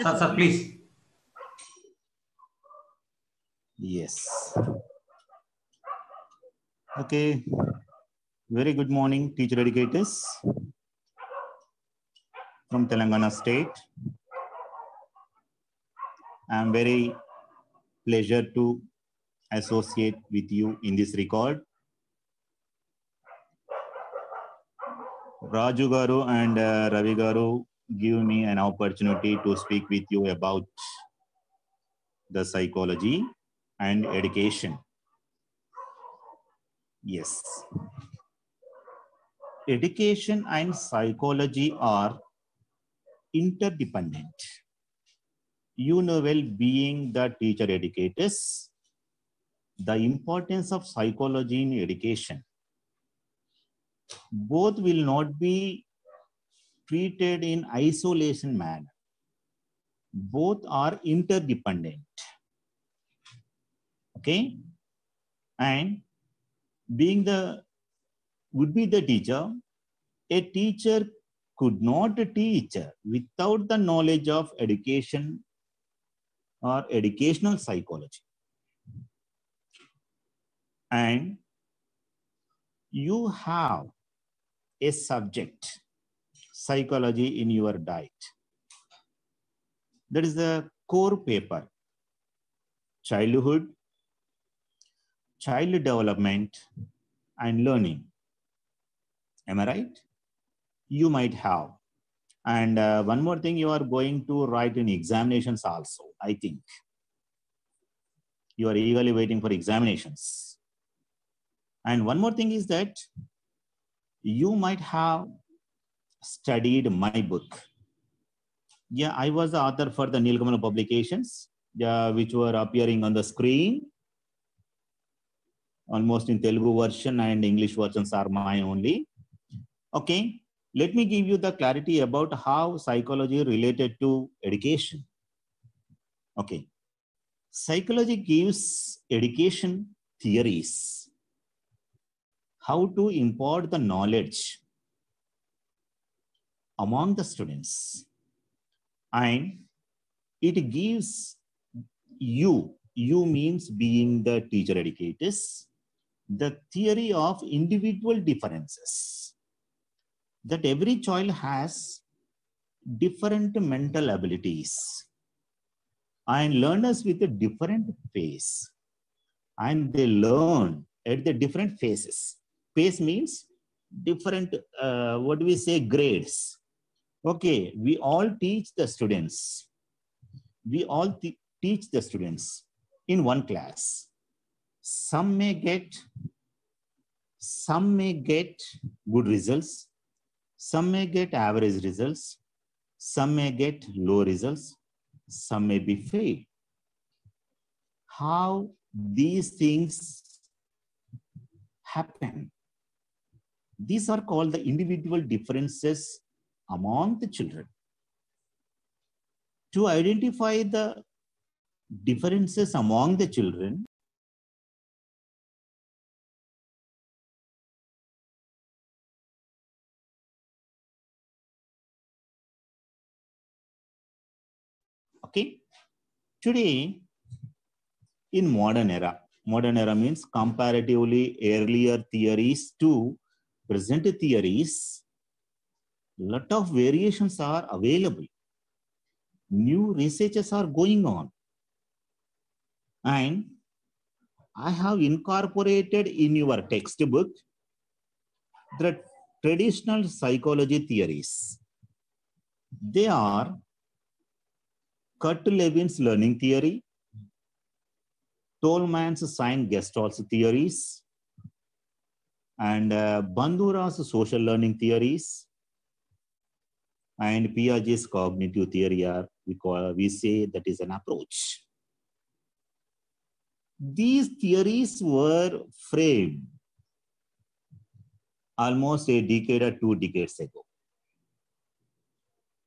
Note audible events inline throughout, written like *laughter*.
Sir, sir, please. Yes. Okay. Very good morning, teacher educators from Telangana State. I'm very pleasure to associate with you in this record. Raju Garu and uh, Ravi Garu give me an opportunity to speak with you about the psychology and education. Yes. Education and psychology are interdependent. You know well, being the teacher educators, the importance of psychology in education. Both will not be treated in isolation manner. Both are interdependent. Okay? And being the would be the teacher, a teacher could not teach without the knowledge of education or educational psychology. And you have a subject, psychology, in your diet. That is the core paper. Childhood, child development, and learning. Am I right? You might have. And uh, one more thing, you are going to write in examinations also, I think. You are eagerly waiting for examinations. And one more thing is that you might have studied my book. Yeah, I was the author for the Nilkamala publications, yeah, which were appearing on the screen. Almost in Telugu version and English versions are mine only. Okay, let me give you the clarity about how psychology related to education. Okay, psychology gives education theories how to impart the knowledge among the students. And it gives you you means being the teacher educators the theory of individual differences. That every child has different mental abilities. And learners with a different pace. And they learn at the different phases. Pace means different uh, what do we say grades okay we all teach the students. We all te- teach the students in one class. Some may get some may get good results. Some may get average results. Some may get low results. Some may be fail. How these things happen? These are called the individual differences among the children. To identify the differences among the children, okay, today in modern era, modern era means comparatively earlier theories to present theories, lot of variations are available. New researches are going on. And I have incorporated in your textbook the traditional psychology theories. They are Kurt Levin's learning theory, Tolman's sign Gestalt's theories, and uh, Bandura's social learning theories and Piaget's cognitive theory are, we, call, we say that is an approach. These theories were framed almost a decade or two decades ago.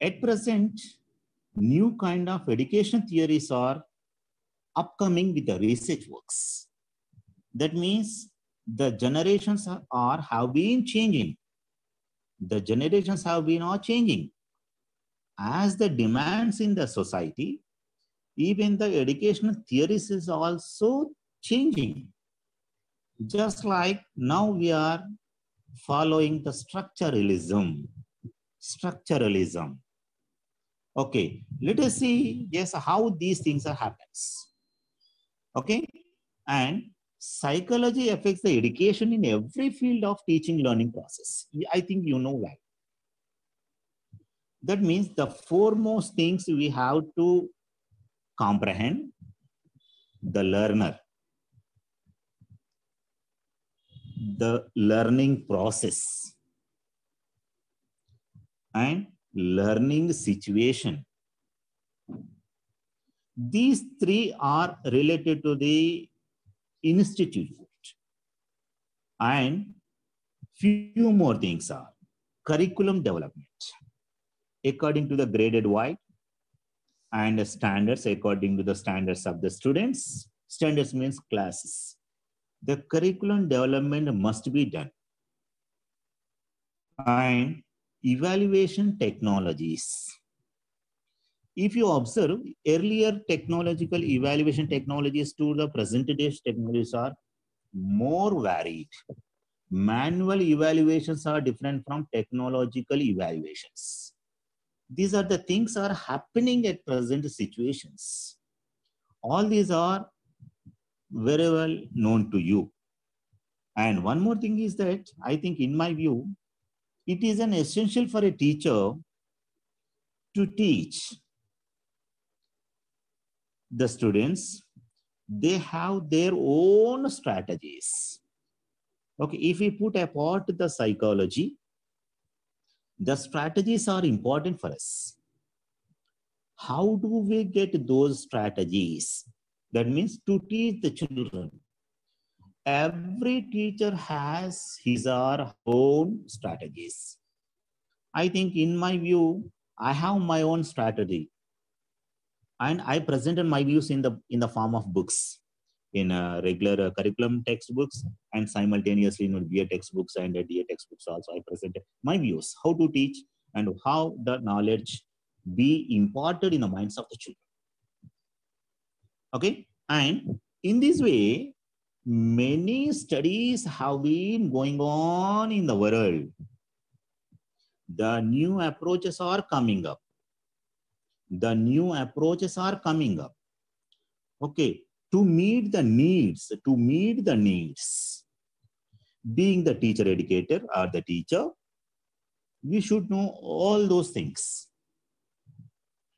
At present, new kind of education theories are upcoming with the research works. That means the generations are, are have been changing. The generations have been all changing. As the demands in the society, even the educational theories is also changing. Just like now we are following the structuralism. Structuralism. Okay, let us see yes how these things are happens. Okay, and psychology affects the education in every field of teaching learning process. I think you know that. That means the foremost things we have to comprehend the learner, the learning process, and learning situation. These three are related to the institute. And few more things are curriculum development according to the graded white and standards according to the standards of the students standards means classes the curriculum development must be done and evaluation technologies if you observe earlier technological evaluation technologies to the present day technologies are more varied. Manual evaluations are different from technological evaluations. These are the things are happening at present situations. All these are very well known to you. And one more thing is that I think in my view, it is an essential for a teacher to teach the students, they have their own strategies. Okay, if we put apart the psychology, the strategies are important for us. How do we get those strategies? That means to teach the children. Every teacher has his or her own strategies. I think in my view, I have my own strategy and I presented my views in the in the form of books, in uh, regular uh, curriculum textbooks, and simultaneously in BA textbooks and DA textbooks also. I presented my views how to teach and how the knowledge be imparted in the minds of the children. Okay, and in this way, many studies have been going on in the world. The new approaches are coming up the new approaches are coming up. Okay, to meet the needs, to meet the needs, being the teacher educator or the teacher, we should know all those things.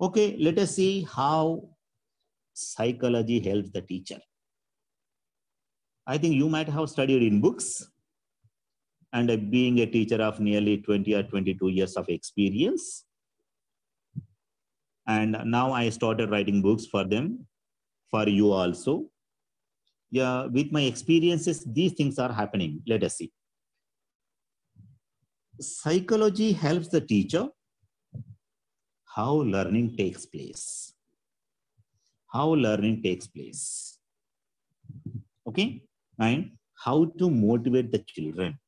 Okay, let us see how psychology helps the teacher. I think you might have studied in books and being a teacher of nearly 20 or 22 years of experience, and now i started writing books for them for you also. Yeah with my experiences these things are happening. Let us see. Psychology helps the teacher. How learning takes place. How learning takes place. Okay? And how to motivate the children.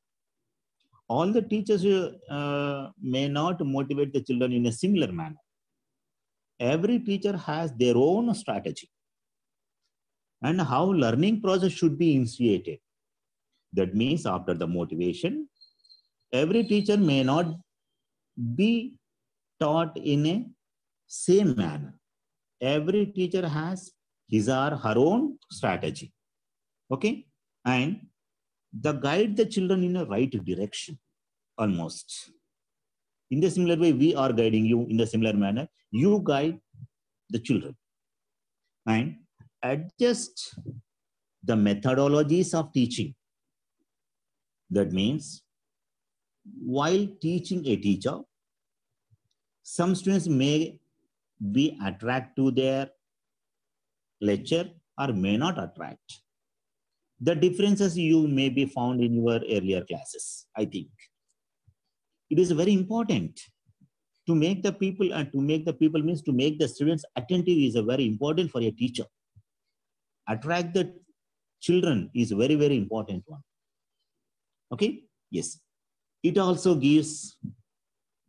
All the teachers uh, may not motivate the children in a similar manner. Every teacher has their own strategy and how learning process should be initiated. That means after the motivation, every teacher may not be taught in a same manner. Every teacher has his or her own strategy. Okay? And the guide the children in a right direction almost. In the similar way, we are guiding you in the similar manner. You guide the children and adjust the methodologies of teaching. That means while teaching a teacher, some students may be attracted to their lecture or may not attract. The differences you may be found in your earlier classes, I think it is very important to make the people and to make the people means to make the students attentive is a very important for a teacher attract the children is very very important one. Okay? Yes. It also gives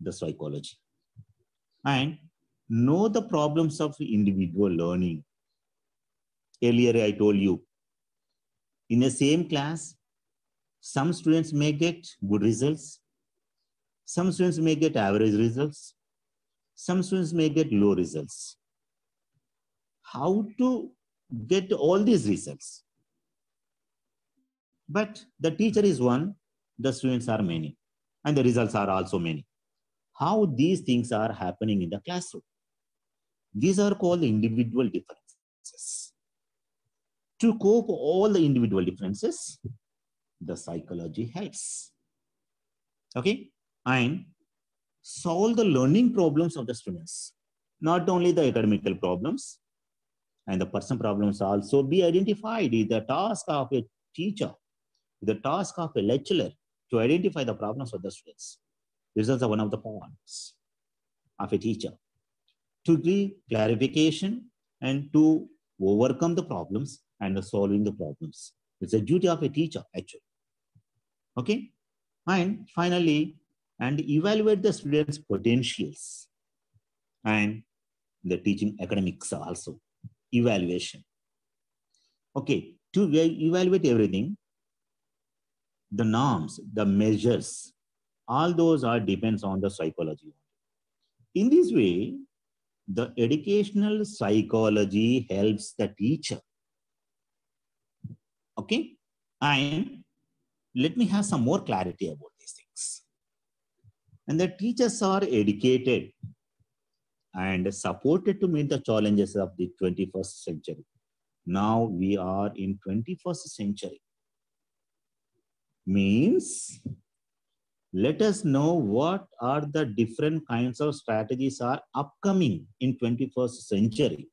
the psychology. And know the problems of individual learning. Earlier, I told you, in the same class, some students may get good results, some students may get average results, some students may get low results. How to get all these results? But the teacher is one, the students are many, and the results are also many. How these things are happening in the classroom? These are called individual differences. To cope all the individual differences, the psychology helps. Okay, and solve the learning problems of the students, not only the academical problems, and the person problems also be identified. Is the task of a teacher, the task of a lecturer to identify the problems of the students. This is one of the points of a teacher to give clarification and to overcome the problems and solving the problems. It's a duty of a teacher, actually. Okay. And finally, and evaluate the students' potentials and the teaching academics also. Evaluation. Okay. To evaluate everything, the norms, the measures, all those are depends on the psychology. In this way, the educational psychology helps the teacher. Okay, and let me have some more clarity about these things. And the teachers are educated and supported to meet the challenges of the 21st century. Now we are in 21st century. Means let us know what are the different kinds of strategies are upcoming in 21st century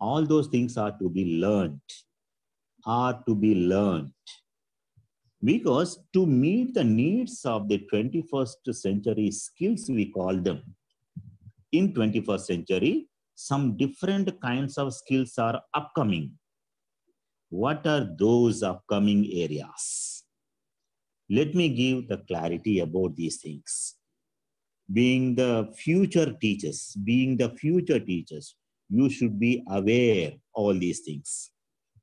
all those things are to be learned are to be learned because to meet the needs of the 21st century skills we call them in 21st century some different kinds of skills are upcoming what are those upcoming areas let me give the clarity about these things. Being the future teachers, being the future teachers, you should be aware all these things.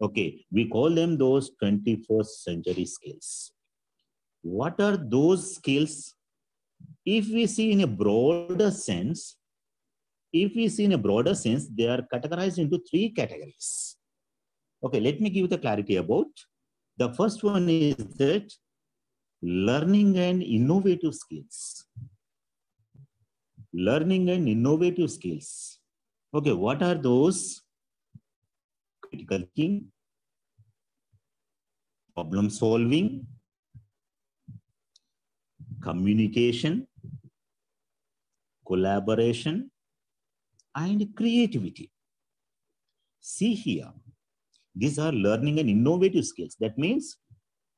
Okay, we call them those 21st century skills. What are those skills? If we see in a broader sense, if we see in a broader sense, they are categorized into three categories. Okay, let me give the clarity about. The first one is that learning and innovative skills. Learning and innovative skills. Okay, what are those? Critical thinking, problem solving, communication, collaboration, and creativity. See here, these are learning and innovative skills. That means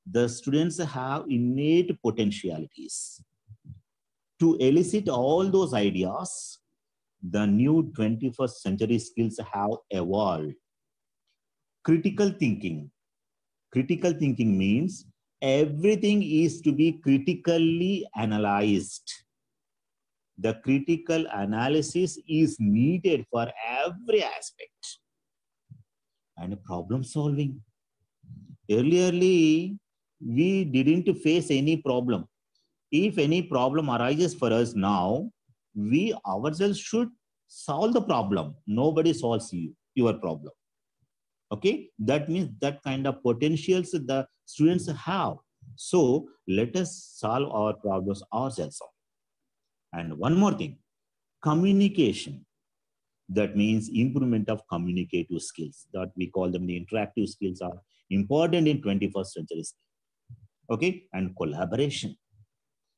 the students have innate potentialities. To elicit all those ideas, the new 21st century skills have evolved. Critical thinking. Critical thinking means everything is to be critically analyzed. The critical analysis is needed for every aspect. And problem solving. Earlierly, we didn't face any problem. If any problem arises for us now, we ourselves should solve the problem. Nobody solves you, your problem. Okay, that means that kind of potentials the students have. So let us solve our problems ourselves. And one more thing, communication. That means improvement of communicative skills that we call them the interactive skills are important in 21st century okay? And collaboration.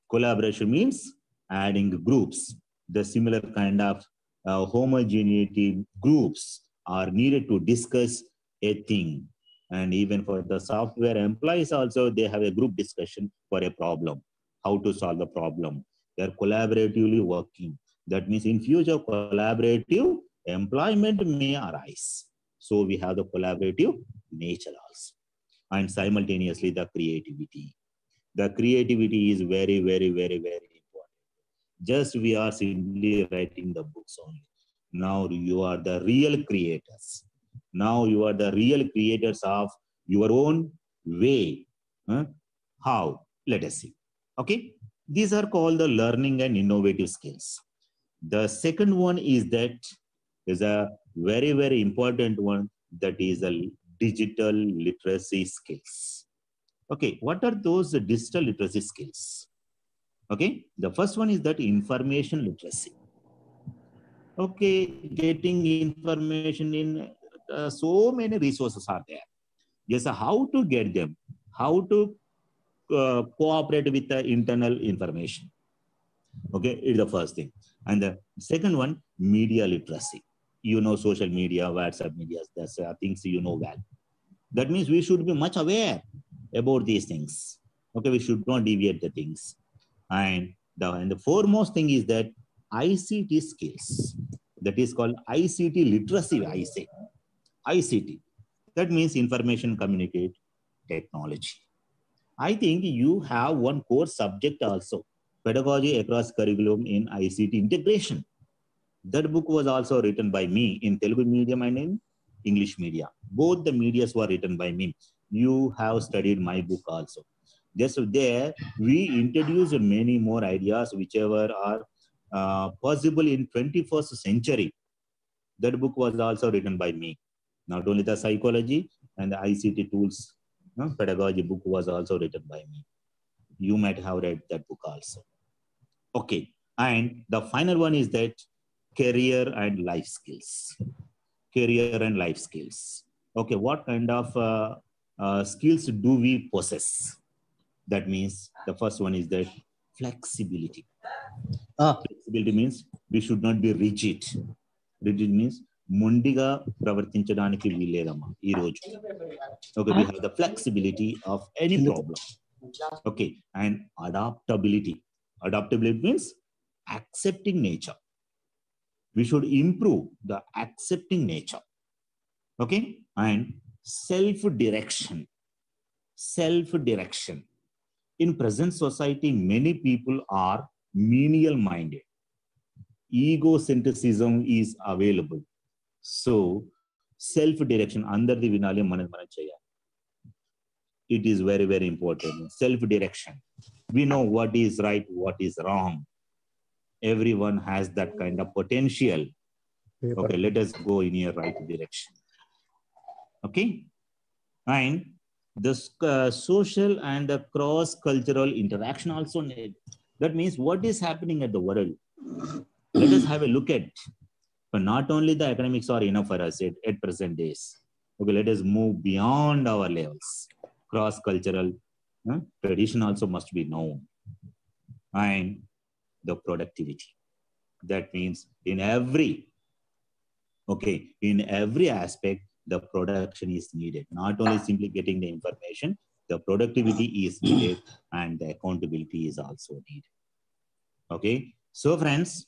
Collaboration means adding groups. The similar kind of uh, homogeneity groups are needed to discuss a thing. And even for the software employees also they have a group discussion for a problem. How to solve the problem they're collaboratively working that means in future collaborative employment may arise so we have the collaborative nature also and simultaneously the creativity. The creativity is very, very, very, very important. Just we are simply writing the books only. Now you are the real creators. Now you are the real creators of your own way. Huh? How? Let us see. Okay. These are called the learning and innovative skills. The second one is that is a very, very important one that is a digital literacy skills. Okay, what are those digital literacy skills? Okay, the first one is that information literacy. Okay, getting information in uh, so many resources are there. Yes, how to get them, how to uh, cooperate with the internal information. Okay, it's the first thing. And the second one, media literacy. You know, social media, WhatsApp media, that's uh, things you know well. That means we should be much aware about these things. Okay, we should not deviate the things. And the, and the foremost thing is that ICT skills. That is called ICT literacy, I say. ICT. That means information communicate technology. I think you have one core subject also, pedagogy across curriculum in ICT integration. That book was also written by me in Telugu medium and in English media. Both the medias were written by me. You have studied my book also. Just there, we introduce many more ideas whichever are uh, possible in 21st century. That book was also written by me. Not only the psychology and the ICT tools, uh, pedagogy book was also written by me. You might have read that book also. Okay, and the final one is that career and life skills. Career and life skills. Okay, what kind of uh, uh, skills do we possess? That means the first one is that flexibility. Ah. Flexibility means we should not be rigid. Rigid means మొండిగా ప్రవర్తించడానికి వీల్లేదమ్మా ఈ రోజు okay we have the flexibility of any problem okay and adaptability adaptability means accepting nature. We should improve the accepting nature. Okay? And self direction. Self direction. In present society, many people are menial minded. Egocentrism is available. So, self direction, అందరిది వినాలి మనది మనం చేయాలి it is very very important self direction we know what is right what is wrong everyone has that kind of potential okay let us go in a right direction okay and the uh, social and the cross cultural interaction also need that means what is happening at the world let us have a look at but not only the academics are enough for us at, at present days. Okay let us move beyond our levels. Cross cultural uh, tradition also must be known. And the productivity. That means in every okay in every aspect the production is needed. Not only simply getting the information the productivity is needed and the accountability is also needed. Okay? So friends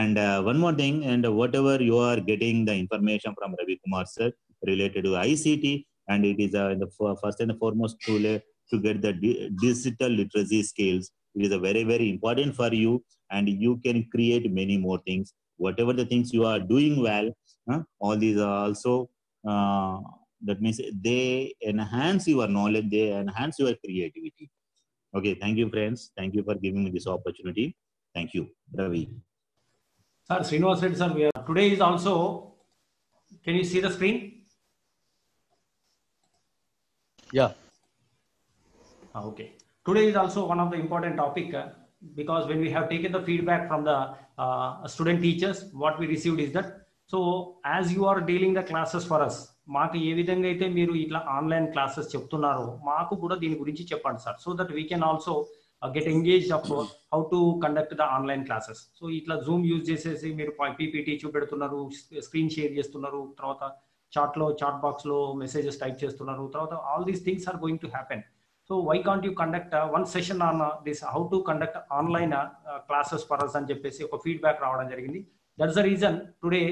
and uh, one more thing and whatever you are getting the information from ravi kumar sir related to ict and it is uh, the first and foremost tool to get the di- digital literacy skills it is a very very important for you and you can create many more things. Whatever the things you are doing well huh, all these are also uh, that means they enhance your knowledge they enhance your creativity. Okay thank you friends. Thank you for giving me this opportunity. Thank you ravi Sir, Srinivas Reddy, sir, we are, today is also, can you see the screen? Yeah. Ah, Okay. Today is also one of the important topic uh, because when we have taken the feedback from the uh, student teachers, what we received is that, so as you are dealing the classes for us, మాకు ఏ విధంగా అయితే మీరు ఇట్లా online classes చెప్తున్నారో మాకు కూడా దీని గురించి చెప్పండి sir so that we can also get engage of how to conduct the online classes so ఇట్లా జూమ్ యూజ్ చేసేసి మీరు పీపీటీ చూపెడుతున్నారు స్క్రీన్ షేర్ చేస్తున్నారు తర్వాత చాట్లో చాట్ బాక్స్లో మెసేజెస్ టైప్ చేస్తున్నారు తర్వాత all these things are going to happen so why can't you conduct one session on this how to conduct online classes for us అని చెప్పేసి ఒక ఫీడ్బ్యాక్ రావడం జరిగింది. That's the reason today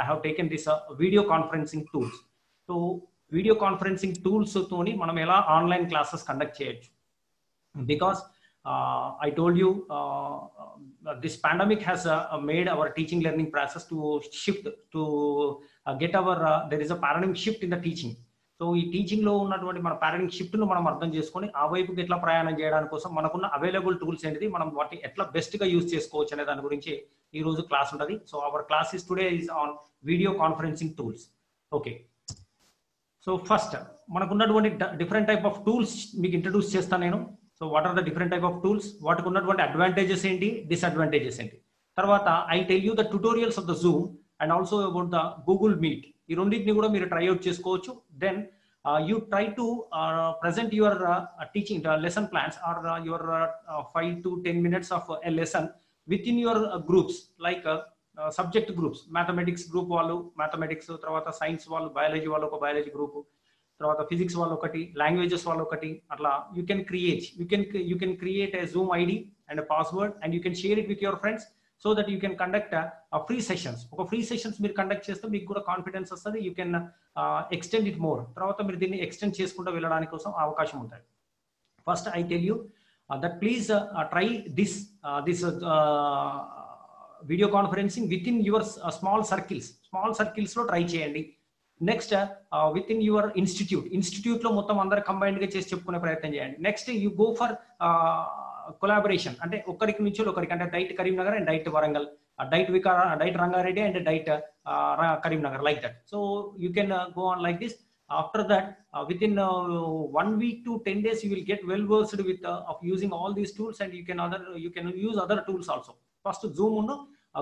I have taken this video conferencing tools so video conferencing tools తోని మనం ఎలా online classes conduct చేయొచ్చు? Because I told you this pandemic has uh, uh, made our teaching learning process to shift to uh, get our uh, there is a paradigm shift in the teaching. So ఈ టీచింగ్లో ఉన్నటువంటి మన paradigm షిఫ్ట్ను మనం అర్థం చేసుకొని ఆ వైపుకి ఎట్లా ప్రయాణం చేయడానికి కోసం మనకున్న అవైలబుల్ టూల్స్ ఏంటిది మనం వాటిని ఎట్లా బెస్ట్గా యూజ్ చేసుకోవచ్చు అనే దాని గురించి ఈ రోజు క్లాస్ ఉంటుంది. So our class is today is on video conferencing tools okay so first మనకున్నటువంటి డిఫరెంట్ టైప్ ఆఫ్ టూల్స్ మీకు ఇంట్రడ్యూస్ చేస్తాను నేను. So what are the different type of tools వాటికి ఉన్నటువంటి అడ్వాంటేజెస్ ఏంటి? డిసడ్వాంటేజెస్ ఏంటి? తర్వాత I tell you the tutorials of the Zoom and also about the Google Meet ఈ రెండింటిని కూడా మీరు ట్రై అవుట్ చేసుకోవచ్చు. Then you try to present your teaching lesson plans or your five to ten minutes of a lesson within your groups like subject groups mathematics group వాళ్ళు mathematics తర్వాత science వాళ్ళు biology వాళ్ళు ఒక biology group తర్వాత physics వాళ్ళు ఒకటి languages వాళ్ళు ఒకటి అట్లా you can create you can you can create a Zoom ID and password and you can share it with your friends so that you can conduct free sessions ఒక free sessions మీరు conduct చేస్తే మీకు కూడా confidence వస్తుంది. You can extend it more తర్వాత మీరు దీన్ని extend చేసుకుంటూ వెళ్ళడానికి కోసం అవకాశం ఉంటుంది first I tell you that please try this this video conferencing within your small circles small సర్కిల్స్లో try చేయండి. Next within your institute ఇన్స్టిట్యూట్లో మొత్తం అందరు కంబైన్డ్గా చేసి చెప్పుకునే ప్రయత్నం చేయండి next you go for collaboration అంటే ఒకరికి నుంచి ఒకరికి అంటే DIET Karimnagar and DIET Warangal DIET వికార DIET Rangareddy and DIET Karimnagar like that so you can go on like this after that within one week to ten days you will get well versed with of using all these tools and you can other you can use other tools also first Zoom ఉన్న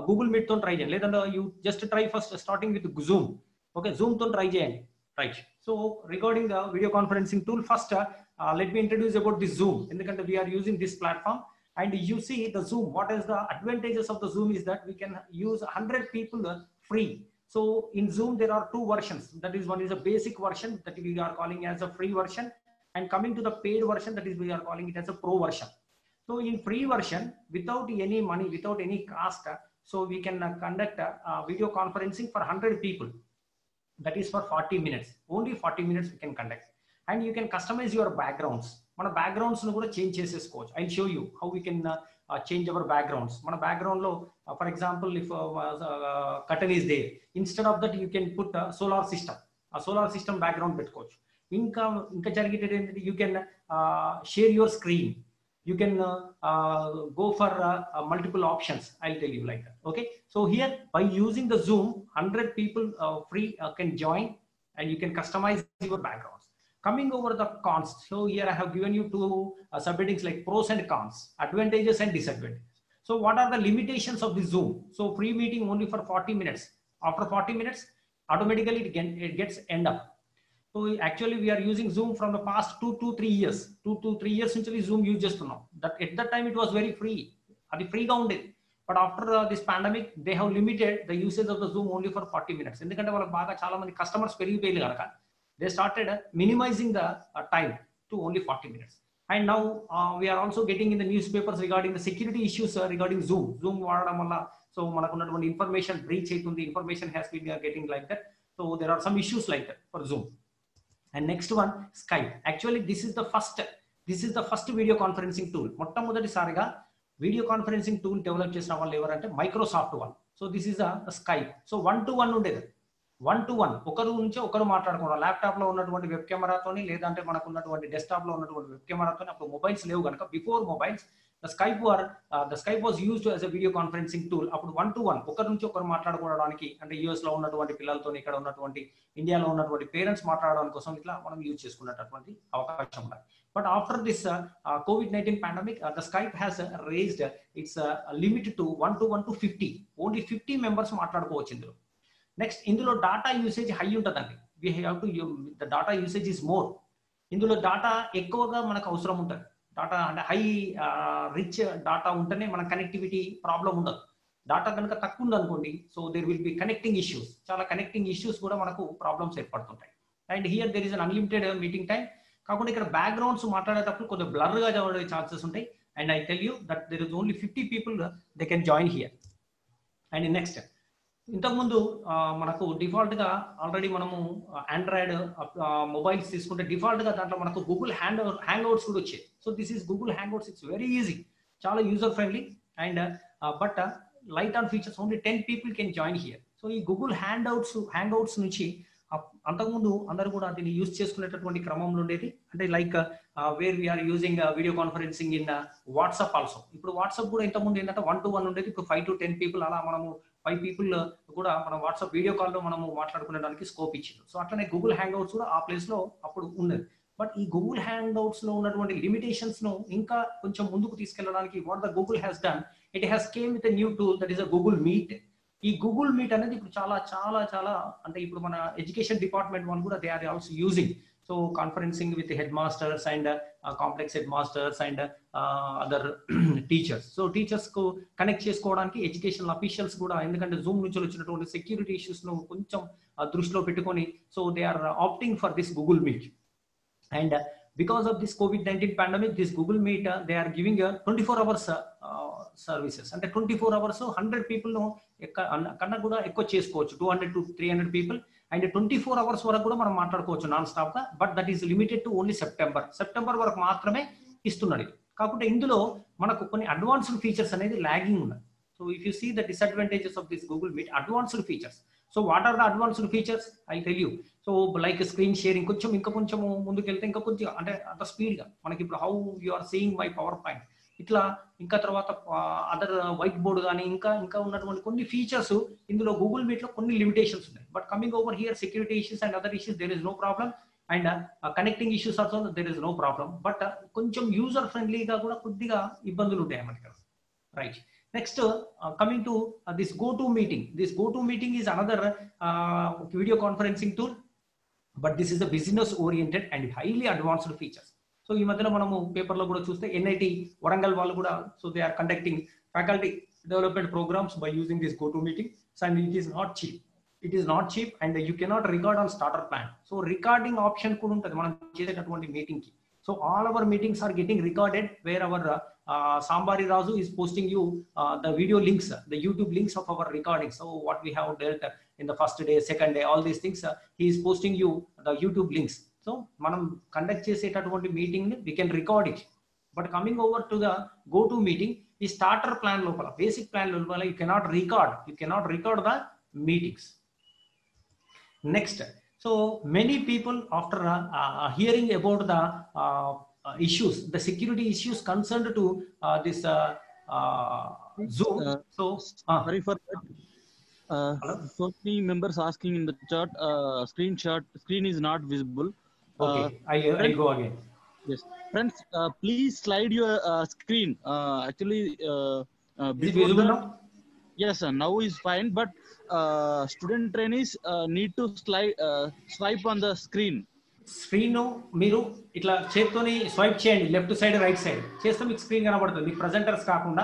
Google మీట్తో try చేయండి లేదంటే you just try first starting with Zoom Okay, Zoom tool try. Right. So regarding the video conferencing tool, first uh, uh, let me introduce about the Zoom. In the country, we are using this platform and you see the Zoom. What is the advantages of the Zoom is that we can use 100 people uh, free. So in Zoom, there are two versions. That is one is a basic version that we are calling as a free version and coming to the paid version that is we are calling it as a pro version. So in free version, without any money, without any cost, uh, so we can conduct a, video conferencing for 100 people That is for 40 minutes. Only 40 minutes we can conduct. And you can customize your backgrounds. మన backgrounds ను కూడా change చేసేసుకోవచ్చు I show you how we can change our backgrounds మన background లో for example if curtain is there instead of that you can put solar system ఆ solar system background పెట్టుకోవచ్చు ఇంకా ఇంకా జరిగేది ఏంటంటే you can share your screen you can uh, uh, go for uh, multiple options i'll tell you like that okay? So here by using the zoom 100 people free can join and you can customize your backgrounds. Coming over the cons so here i have given you two subheadings like pros and cons advantages and disadvantages. So what are the limitations of the zoom? So free meeting only for 40 minutes. After 40 minutes automatically it, it gets end up so actually we're using Zoom from the past two two three years two two three years నుంచి Zoom use చేస్తున్నాం that at that time it was very free అది ఫ్రీగా ఉండేది but after this pandemic they have limited the usage of the Zoom only for forty minutes ఎందుకంటే వాళ్ళకి బాగా చాలా మంది కస్టమర్స్ పెరిగిపోయింది కనుక they started minimising the time to only forty minutes and now we're also getting in the news papers regarding the security issues regarding Zoom Zoom వాడడం వల్ల so మనకు ఉన్నటువంటి ఇన్ఫర్మేషన్ బ్రీచ్ అవుతుంది information has been getting like that so there are some issues like that for Zoom And next one Skype actually this is the first this is the first video conferencing tool మొట్టమొదటిసారిగా video conferencing tool develop చేసిన వాళ్ళు ఎవరంటే Microsoft వాళ్ళు. So this is the Skype so one to one ఉండేది. One to one ఒకరు నుంచి ఒకరు మాట్లాడుకోవడం. ల్యాప్టాప్లో ఉన్నటువంటి వెబ్ కెమెరాతోని లేదంటే మనకు ఉన్నటువంటి డెస్క్టాప్లో ఉన్నటువంటి వెబ్ కెమెరాతోని అప్పుడు మొబైల్స్ లేవు కనుక before mobiles the Skype or the Skype was use as a video conferencing tool అప్పుడు వన్ టు వన్ ఒకరి నుంచి ఒకరు మాట్లాడుకోవడానికి అంటే యూఎస్లో ఉన్నటువంటి పిల్లలతో ఇక్కడ ఉన్నటువంటి ఇండియాలో ఉన్నటువంటి పేరెంట్స్ మాట్లాడడం కోసం ఇట్లా మనం యూజ్ చేసుకున్నటువంటి అవకాశం ఉంది but after this COVID nineteen pandemic the Skype has raised its limit to one to one to fifty only fifty members మాట్లాడుకోవచ్చు ఇందులో. నెక్స్ట్ ఇందులో డాటా యూసేజ్ హై ఉంటుందండి. We have to the data usage is more ఇందులో data ఎక్కువగా మనకు అవసరం ఉంటుంది. Data అంటే హై రిచ్ డాటా ఉంటేనే మన కనెక్టివిటీ ప్రాబ్లం ఉండదు. డాటా కనుక తక్కువ ఉంది అనుకోండి so there will be connecting issues చాలా కనెక్టింగ్ ఇష్యూస్ కూడా మనకు ప్రాబ్లమ్స్ ఏర్పడుతుంటాయి. And here there is an unlimited meeting time కాకుండా ఇక్కడ బ్యాక్గ్రౌండ్స్ మాట్లాడేటప్పుడు కొద్దిగా బ్లర్గా చదివే ఛాన్సెస్ ఉంటాయి. And I tell you that there is only fifty people they can join here and next ఇంతకుముందు మనకు డిఫాల్ట్గా ఆల్రెడీ మనము ఆండ్రాయిడ్ మొబైల్స్ తీసుకుంటే డిఫాల్ట్గా దాంట్లో మనకు గూగుల్ హ్యాండ్ హ్యాంగ్ అవుట్స్ కూడా వచ్చాయి. So this is Google hangouts it's very easy చాలా user friendly and but light on features only ten people can join here so ఈ Google hand outs hang outs నుంచి అంతకుముందు అందరూ కూడా దీన్ని use చేసుకునేటటువంటి క్రమంలో ఉండేది. అంటే like where we're using video conferencing in WhatsApp also ఇప్పుడు వాట్సాప్ కూడా ఇంతకుముందు ఏంటంటే వన్ టు వన్ ఉండేది. ఇప్పుడు ఫైవ్ టు టెన్ పీపుల్ అలా మనము ఫైవ్ పీపుల్ uh, కూడా మనం వాట్సాప్ వీడియో కాల్లో మనము మాట్లాడుకునేదానికి స్కోప్ ఇచ్చింది సో అట్లనే గూగుల్ హ్యాంగ్ అవుట్స్ కూడా ఆ ప్లేస్లో అప్పుడు ఉన్నది. బట్ ఈ గూగుల్ హ్యాంగ్ అవుట్స్లో ఉన్నటువంటి లిమిటేషన్స్ను ఇంకా కొంచెం ముందుకు తీసుకెళ్ళడానికి what the Google has done it has came with new tool that is a Google Meet ఈ గూగుల్ మీట్ అనేది ఇప్పుడు చాలా చాలా చాలా అంటే ఇప్పుడు మన ఎడ్యుకేషన్ డిపార్ట్మెంట్ వన్ కూడా they are also using so conferencing with head masters and complex head masters and other *clears throat* teachers so teachers కు కనెక్ట్ చేసుకోవడానికి ఎడ్యుకేషన్ అఫీషియల్స్ కూడా ఎందుకంటే జూమ్ నుంచి వచ్చినటువంటి సెక్యూరిటీ ఇష్యూస్ ను కొంచెం ఆ, దృష్టిలో పెట్టుకొని so they are opting for this Google Meet and uh, because of this covid-19 pandemic this google meet uh, they are giving a 24 hours uh, uh, services అంటే twenty four hours hundred people ను ఎక్క- అన్న- కన్నా కూడా ఎక్కువ చేసుకోవచ్చు two hundred to three hundred people And twenty four hours వరకు కూడా మనం మాట్లాడుకోవచ్చు నాన్ స్టాప్గా but that is limited to only September September వరకు మాత్రమే ఇస్తున్నాడు ఇది. ఇందులో మనకు కొన్ని అడ్వాన్స్డ్ ఫీచర్స్ అనేది లాగింగ్ ఉన్నాయి. So if you see the disadvantages of this Google Meet advanced features so what are the advanced features I tell you so like screen sharing కొంచెం ఇంకా కొంచెం ముందుకెళ్తే ఇంకా కొంచెం అంటే అంత స్పీడ్గా. మనకి ఇప్పుడు how you are seeing my PowerPoint ఇట్లా ఇంకా తర్వాత అదర్ వైట్ బోర్డ్ కానీ ఇంకా ఇంకా ఉన్నటువంటి కొన్ని ఫీచర్స్ ఇందులో గూగుల్ మీట్లో కొన్ని లిమిటేషన్స్ ఉన్నాయి. But coming over here security issues and other issues there is no problem and connecting issues also there is no problem but కొంచెం యూజర్ ఫ్రెండ్లీగా కూడా కొద్దిగా ఇబ్బందులు ఉంటాయి అన్నమాట ఇక్కడ. Right next coming to this GoToMeeting this GoToMeeting is another video conferencing tool but this is the business oriented and highly advanced features so ఈ మధ్యలో మనము పేపర్లో కూడా చూస్తే ఎన్ఐటి వరంగల్ వాళ్ళు కూడా so they are conducting faculty development programmes by using this GoToMeeting and it is not cheap it is not cheap and you cannot record on starter plan so recording option కూడా ఉంటుంది మనం చేసేటటువంటి మీటింగ్కి. So all our meetings are getting recorded where our Sambari Raju is posting you the video links the YouTube links of our recording so what we what we have dealt uh, in the first day, second day, all these things, uh, he is you the YouTube links. So మనం conduct చేసేటటువంటి meeting we can record it but coming over to the go to meeting ఈ starter plan లోపల basic plan లోపల you cannot record you cannot record the meetings next so many people after hearing about the issues, the security issues concerned to uh, this uh, uh, Zoom. Uh, so, uh, Sorry for that. Uh, Hello? so many members asking in the chat, uh, screenshot, screen is not visible. okay, Uh, I, I go again. yes. Friends, uh, please slide your uh, screen. Uh, actually, uh, uh, Is it before visible the- now? Yes, sir. Now is fine, but uh, student trainees uh, need to slide, uh, swipe on the screen. Screen మీరు ఇట్లా చేత్తోని swipe చేయండి left side right side చేస్తే మీకు screen కనబడుతుంది మీకు presenters కాకుండా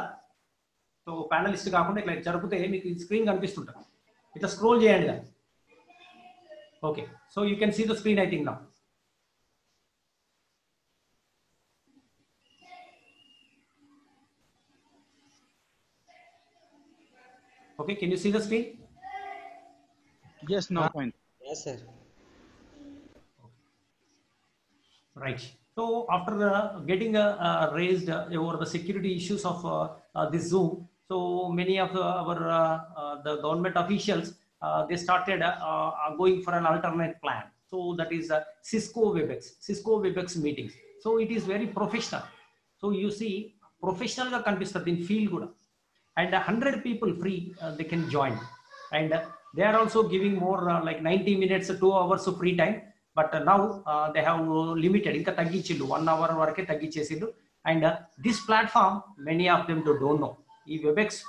so panellist కాకుండా ఇట్లా జరిపితే మీకు స్క్రీన్ కనిపిస్తుంటుంది ఇట్లా స్క్రోల్ చేయండి దాన్ని okay so you can see the screen I think నా Okay can you see the screen Yes, now fine. Yes, sir. Right. So after uh, getting uh, uh, raised uh, over the security issues of uh, uh, this Zoom, so many of uh, our uh, uh, the government officials uh, they started uh, uh, going for an alternate plan. So that is uh, Cisco WebEx, Cisco WebEx meetings. So it is very professional. So you see, professional గా కనిపిస్తుంది in field కూడా and 100 people free uh, they can join and uh, they are also giving more uh, like 90 minutes 2 hours of free time but uh, now uh, they have limited ఇంకా తగ్గించిండు one hour వరకే తగ్గించేసిండు and this platform many of them to don't know ఈ Webex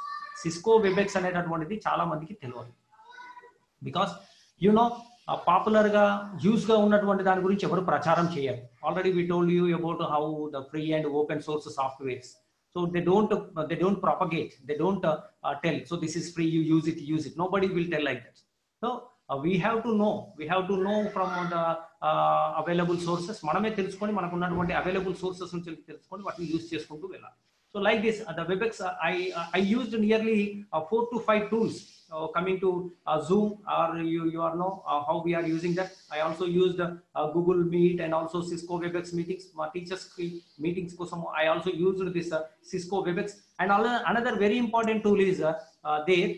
Cisco Webex అనేటటువంటిది చాలా మందికి తెలియదు because you know popular గా use గా ఉన్నటువంటి దాని గురించి ఎవరు ప్రచారం చేయరు already we told you about how the free and open source softwares so they don't they don't propagate they don't tell so this is free you use it use it nobody will tell like that so we have to know we have to know from the available sources మనమే తెలుసుకొని మనకు ఉన్నటువంటి available sources నుంచి తెలుసుకొని వాటిని use చేసుకుంటూ వెళ్ళాలి so like this the Webex I I used nearly four to five tools uh, coming to uh, Zoom or you, you are know uh, how we are using that. I also used uh, Google Meet and also Cisco WebEx meetings. My teachers meetings I also used this Cisco WebEx. And another very important tool is there.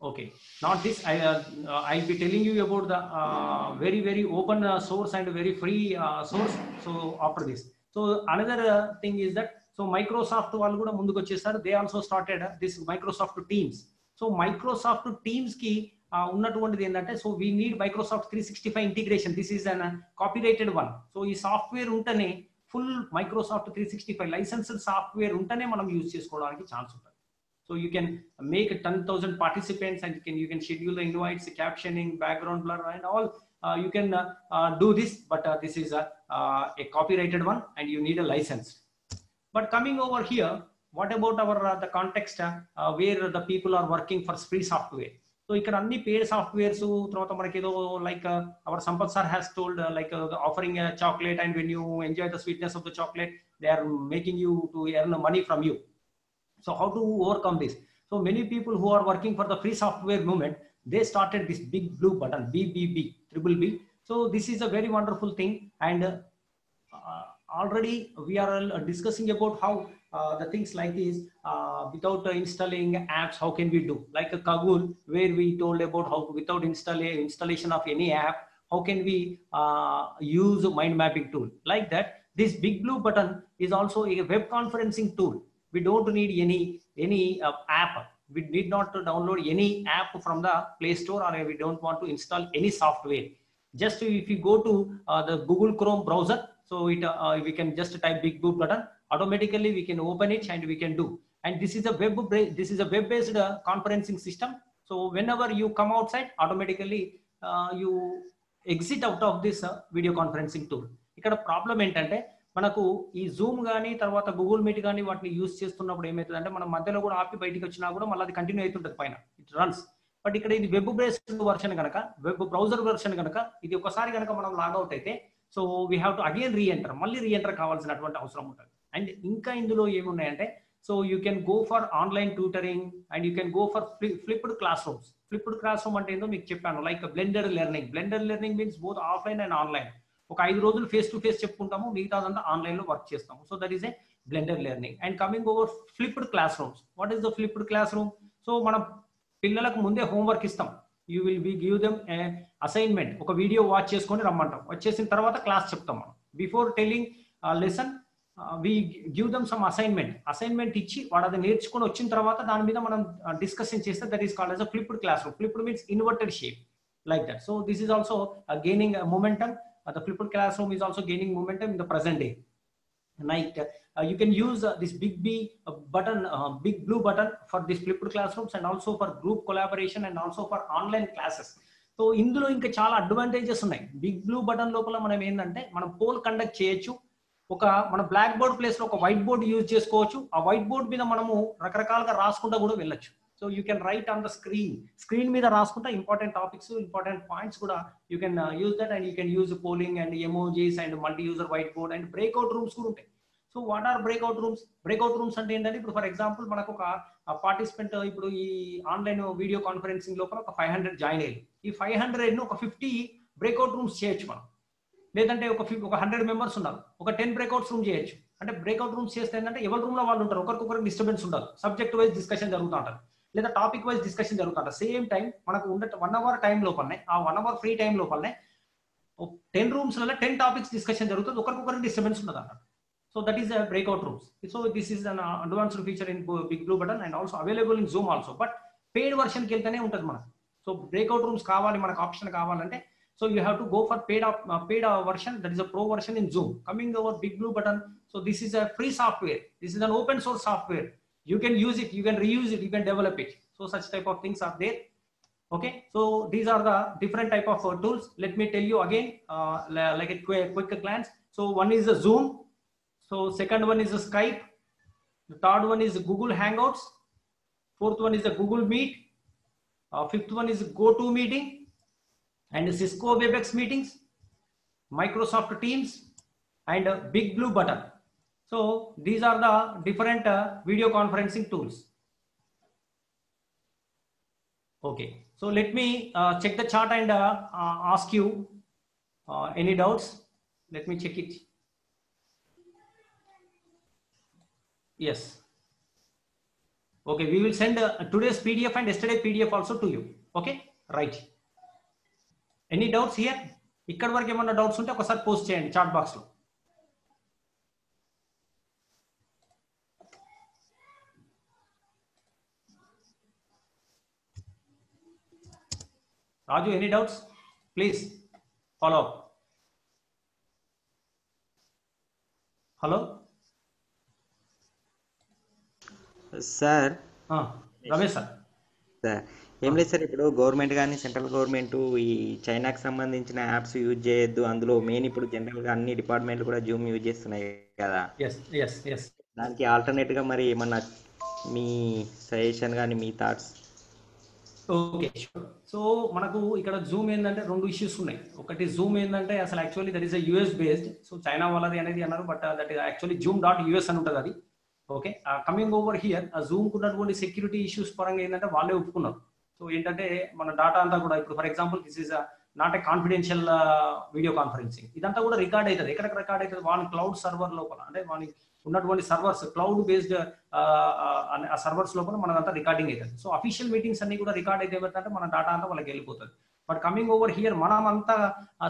Okay, not this. I uh, I'll be telling you about the uh, very very open uh, source and very free source. So after this, so another thing is that so Microsoft వాళ్ళు కూడా ముందుకు వచ్చేసారు they also started this Microsoft Teams so Microsoft టీమ్స్కి uh, ఉన్నటువంటిది ఏంటంటే so we need Microsoft three sixty five integration this is an copyrighted one so ఈ software ఉంటేనే full Microsoft three sixty five licensed software ఉంటేనే మనం use చేసుకోవడానికి chance ఉంటుంది. So you can make 10,000 participants and you can, you can schedule the invites, captioning, background blur and all. Uh, you can uh, uh, do this, but uh, one and you need a copyrighted But coming over here, what about our uh, the context uh, uh, where the people are working for free software? So ఇక్కడ అన్ని పేడ్ softwares తర్వాత మనకి ఏదో like our Sampath sir has told like offering chocolate and when you enjoy the sweetness of the chocolate they are making you to earn money from you So how to overcome this? So many people who are working for the free software movement, they started this big blue button, BBB, triple B. So this is a very wonderful thing. And uh, uh, already we are uh, discussing about how uh, the things like this, uh, without uh, installing apps, how can we do? Like a Kagul, where we told about how without install installation of any app, how can we uh, use a mind mapping tool? Like that, this big blue button is also a web conferencing tool we don't need any any uh, app we need not to download any app from the play store or we don't want to install any software just if you go to the google chrome browser so it uh, we can just type big blue button automatically we can open it and we can do and this is a web bra- this is a web based uh, conferencing system so whenever you come outside automatically uh, you exit out of this uh, video conferencing tool ఇక్కడ problem ఏంటంటే మనకు ఈ Zoom కానీ తర్వాత Google meet కానీ వాటిని use చేస్తున్నప్పుడు ఏమవుతుందంటే మనం మధ్యలో కూడా ఆపి బయటికి వచ్చినా కూడా మళ్ళీ అది కంటిన్యూ అవుతుంటుంది పైన ఇట్ రన్స్ బట్ ఇక్కడ ఇది వెబ్ బేస్డ్ వర్షన్ కనుక వెబ్ బ్రౌజర్ వర్షన్ కనుక ఇది ఒకసారి కనుక మనం లాగౌట్ అయితే so we have to again reenter మళ్ళీ రీఎంటర్ కావాల్సినటువంటి అవసరం ఉంటుంది. అండ్ ఇంకా ఇందులో ఏమున్నాయంటే so you can go for online tutoring and you can go for flipped classrooms flipped classroom అంటే ఏందో మీకు చెప్పాను like blender learning blender learning means both offline and online ఒక ఐదు రోజులు ఫేస్ టు ఫేస్ చెప్పుకుంటాము మిగతాదంతా ఆన్లైన్లో వర్క్ చేస్తాము. So that is a blender learning and coming over flipped classrooms what is the flipped classroom so మనం పిల్లలకు ముందే హోంవర్క్ ఇస్తాం. You will be give them assignment ఒక వీడియో వాచ్ చేసుకొని రమ్మంటాం. వచ్చేసిన తర్వాత క్లాస్ చెప్తాం మనం. Before telling lesson we give them some assignment assignment ఇచ్చి వాడు అది నేర్చుకొని వచ్చిన తర్వాత దాని మీద మనం డిస్కషన్ చేస్తే that is called as a flipped classroom flipped means inverted shape like that so this is also gaining gaining the flipped classroom is also gaining also in the present day night Uh, you can use uh, this big b uh, button uh, big blue button for this flipped classrooms and also for group collaboration and also for online classes. So ఇందులో ఇంకా చాలా advantages ఉన్నాయి. Big blue button లోపల మనం ఏంటంటే మనం pole conduct చేయొచ్చు. ఒక మన బ్లాక్ బోర్డ్ ప్లేస్లో ఒక వైట్ బోర్డ్ యూజ్ చేసుకోవచ్చు. ఆ వైట్ బోర్డ్ మీద మనము రకరకాలుగా రాసుకుంటా కూడా వెళ్ళొచ్చు. So you can write on the screen screen మీద రాసుకుంటా ఇంపార్టెంట్ టాపిక్స్ ఇంపార్టెంట్ పాయింట్స్ కూడా you can use that and you can use polling and emojis and multi user whiteboard and breakout rooms కూడా ఉంటాయి. So what are breakout rooms breakout rooms అంటే ఏంటంటే ఇప్పుడు for example మనకు ఒక participant ఇప్పుడు ఈ ఆన్లైన్ వీడియో కాన్ఫరెన్సింగ్ లోపల ఒక ఫైవ్ హండ్రెడ్ జాయిన్ అయ్యి ఈ ఫైవ్ హండ్రెడ్ను ఒక ఫిఫ్టీ బ్రేక్అవుట్ రూమ్స్ చేయొచ్చు మనం. లేదంటే ఒక ఫిఫ్ ఒక హండ్రెడ్ మెంబర్స్ ఉన్నారు. ఒక టెన్ బ్రేక్అవుట్స్ రూమ్ చేయొచ్చు. అంటే బ్రేక్అవుట్ రూమ్స్ చేస్తే ఏంటంటే ఎవరి రూమ్లో వాళ్ళు ఉంటారు? ఒకరికొకరికి డిస్టర్బెన్స్ ఉండదు సబ్జెక్ట్ వైజ్ డిస్కషన్ జరుగుతూ ఉంటుంది. లేదా టాపిక్ వైజ్ డిస్కషన్ జరుగుతుంట సేమ్ టైం మనకు ఉండే వన్ అవర్ టైం లోపలనే ఆ వన్ అవర్ ఫ్రీ టైం లోపలనే టెన్ రూమ్స్ వల్ల టెన్ టాపిక్స్ డిస్కషన్ జరుగుతుంది. ఒకరికొకరికి డిస్టర్బెన్స్ ఉండదు అన్నమాట so that is breakout rooms so this is an advanced feature in Big Blue Button and also available in Zoom also but paid వర్షన్కి వెళ్తేనే ఉంటుంది మనకు so breakout rooms కావాలి మనకు ఆప్షన్ కావాలంటే so you have to go for paid paid version that is a pro version in Zoom coming over Big Blue Button so this is a free software this is an open source software you can use it you can reuse it you can develop it so such type of things are there okay so these are the different type of uh, tools let me tell you again uh, like a quick, quick glance so one is a zoom so second one is skype the third one is google hangouts fourth one is a google meet uh, fifth one is go to meeting and cisco webex meetings microsoft teams and a big blue button So these are the different uh, video conferencing tools. Okay, so let me uh, check the chart and uh, uh, ask you uh, any doubts. Let me check it. Yes. Okay, we will send uh, today's PDF and yesterday PDF also to you. Okay, right. Any doubts here ఇక్కడ వరకు ఏమన్నా doubts ఉంటే ఒకసారి post చేయండి chat box లో Raju any doubts please follow up hello sir. Ramesh sir. Sir ఏం లేదు sir ఇప్పుడు గవర్నమెంట్ కానీ సెంట్రల్ గవర్నమెంట్ ఈ చైనాకి సంబంధించిన యాప్స్ యూజ్ చేయొద్దు. అందులో మెయిన్ ఇప్పుడు జనరల్గా అన్ని డిపార్ట్మెంట్లు కూడా జూమ్ యూజ్ చేస్తున్నాయి కదా. దానికి ఆల్టర్నేట్గా మరి ఏమన్నా మీ సజెషన్ కానీ మీ థాట్స్? ఓకే సో మనకు ఇక్కడ జూమ్ ఏంటంటే రెండు ఇష్యూస్ ఉన్నాయి. ఒకటి జూమ్ ఏంటంటే అసలు actually that is US based so China వాళ్ళది అనేది అన్నారు but that actually Zoom dot US అని ఉంటుంది అది. ఓకే కమింగ్ ఓవర్ హియర్ ఆ జూమ్ ఉన్నటువంటి సెక్యూరిటీ ఇష్యూస్ పరంగా ఏంటంటే వాళ్ళే ఒప్పుకున్నారు. సో ఏంటంటే మన డాటా అంతా కూడా ఇప్పుడు for example this is not a confidential video conferencing ఇదంతా కూడా రికార్డ్ అవుతుంది ఎక్కడ రికార్డ్ అవుతుంది వాళ్ళ క్లౌడ్ సర్వర్ లోపల. అంటే వాళ్ళ ఉన్నటువంటి సర్వర్స్ క్లౌడ్ బేస్డ్ ఆ సర్వర్స్ లోపల మనదంతా రికార్డింగ్ అవుతుంది సో అఫీషియల్ మీటింగ్స్ అన్ని కూడా రికార్డ్ అయితే ఏమంటే మన డాటా అంతా వాళ్ళకి వెళ్ళిపోతుంది. బట్ కమింగ్ ఓవర్ హియర్ మనం అంతా